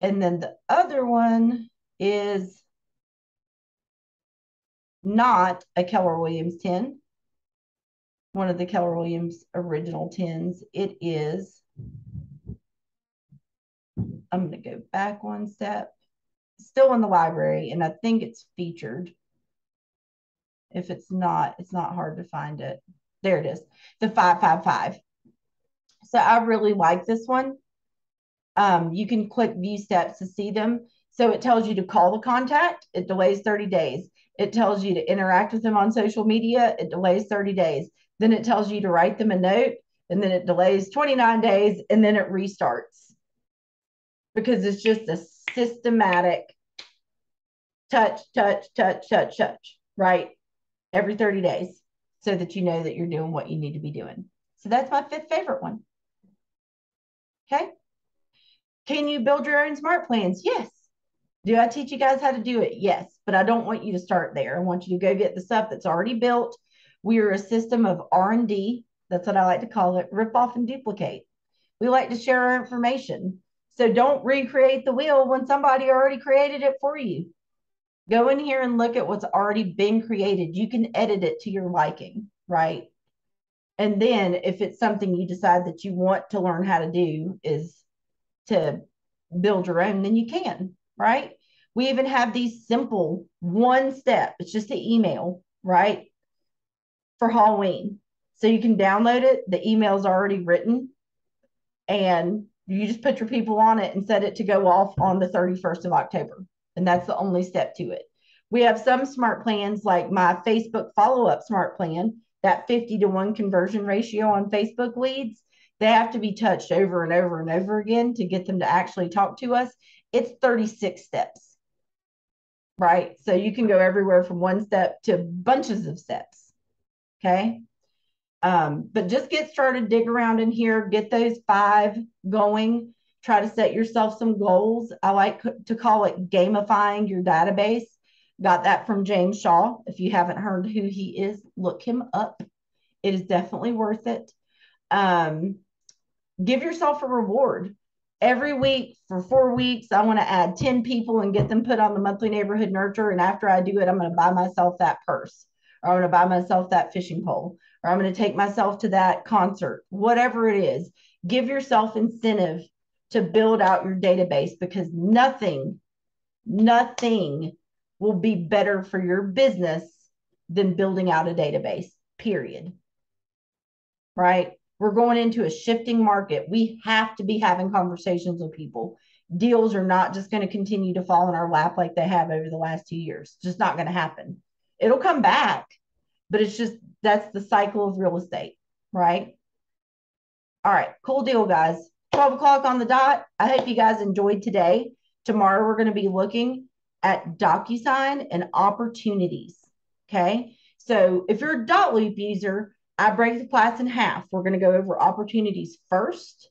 And then the other one is not a Keller Williams 10, one of the Keller Williams original 10s. It is, I'm going to go back one step, still in the library, and I think it's featured. If it's not, it's not hard to find it. There it is, the 555. So I really like this one. Um, you can click view steps to see them. So it tells you to call the contact, it delays 30 days. It tells you to interact with them on social media, it delays 30 days. Then it tells you to write them a note, and then it delays 29 days, and then it restarts because it's just a systematic touch, touch, touch, touch, touch, right? Every 30 days so that you know that you're doing what you need to be doing. So that's my fifth favorite one. Okay. Can you build your own smart plans? Yes. Do I teach you guys how to do it? Yes, but I don't want you to start there. I want you to go get the stuff that's already built. We are a system of R&D. That's what I like to call it. Rip off and duplicate. We like to share our information. So don't recreate the wheel when somebody already created it for you. Go in here and look at what's already been created. You can edit it to your liking, right? And then if it's something you decide that you want to learn how to do is to build your own, then you can, right? We even have these simple one step, it's just an email, right? For Halloween. So you can download it. The email is already written and you just put your people on it and set it to go off on the 31st of October. And that's the only step to it. We have some smart plans like my Facebook follow up smart plan, that 50 to 1 conversion ratio on Facebook leads. They have to be touched over and over and over again to get them to actually talk to us. It's 36 steps right? So you can go everywhere from one step to bunches of steps. Okay. Um, but just get started, dig around in here, get those five going. Try to set yourself some goals. I like to call it gamifying your database. Got that from James Shaw. If you haven't heard who he is, look him up. It is definitely worth it. Um, give yourself a reward every week for four weeks, I want to add 10 people and get them put on the monthly neighborhood nurture. And after I do it, I'm going to buy myself that purse, or I'm going to buy myself that fishing pole, or I'm going to take myself to that concert, whatever it is. Give yourself incentive to build out your database because nothing, nothing will be better for your business than building out a database, period. Right? We're going into a shifting market. We have to be having conversations with people. Deals are not just going to continue to fall in our lap like they have over the last two years. It's just not going to happen. It'll come back, but it's just that's the cycle of real estate. right? All right, cool deal, guys. 12 o'clock on the dot. I hope you guys enjoyed today. Tomorrow, we're going to be looking at DocuSign and opportunities. Okay. So if you're a dotloop user, I break the class in half. We're going to go over opportunities first,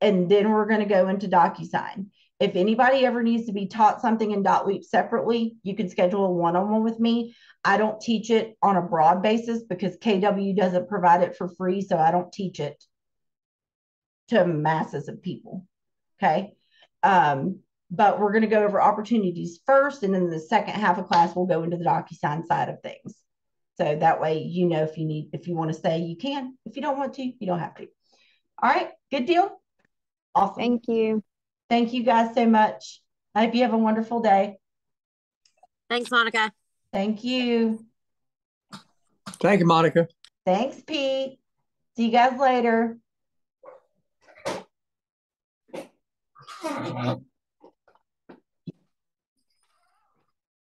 and then we're going to go into DocuSign. If anybody ever needs to be taught something in dotloop separately, you can schedule a one-on-one with me. I don't teach it on a broad basis because KW doesn't provide it for free, so I don't teach it to masses of people. Okay. Um, but we're going to go over opportunities first, and then the second half of class, we'll go into the DocuSign side of things. So that way, you know, if you need, if you want to stay, you can. If you don't want to, you don't have to. All right. Good deal. Awesome. Thank you. Thank you guys so much. I hope you have a wonderful day. Thanks, Monica. Thank you. Thank you, Monica. Thanks, Pete. See you guys later.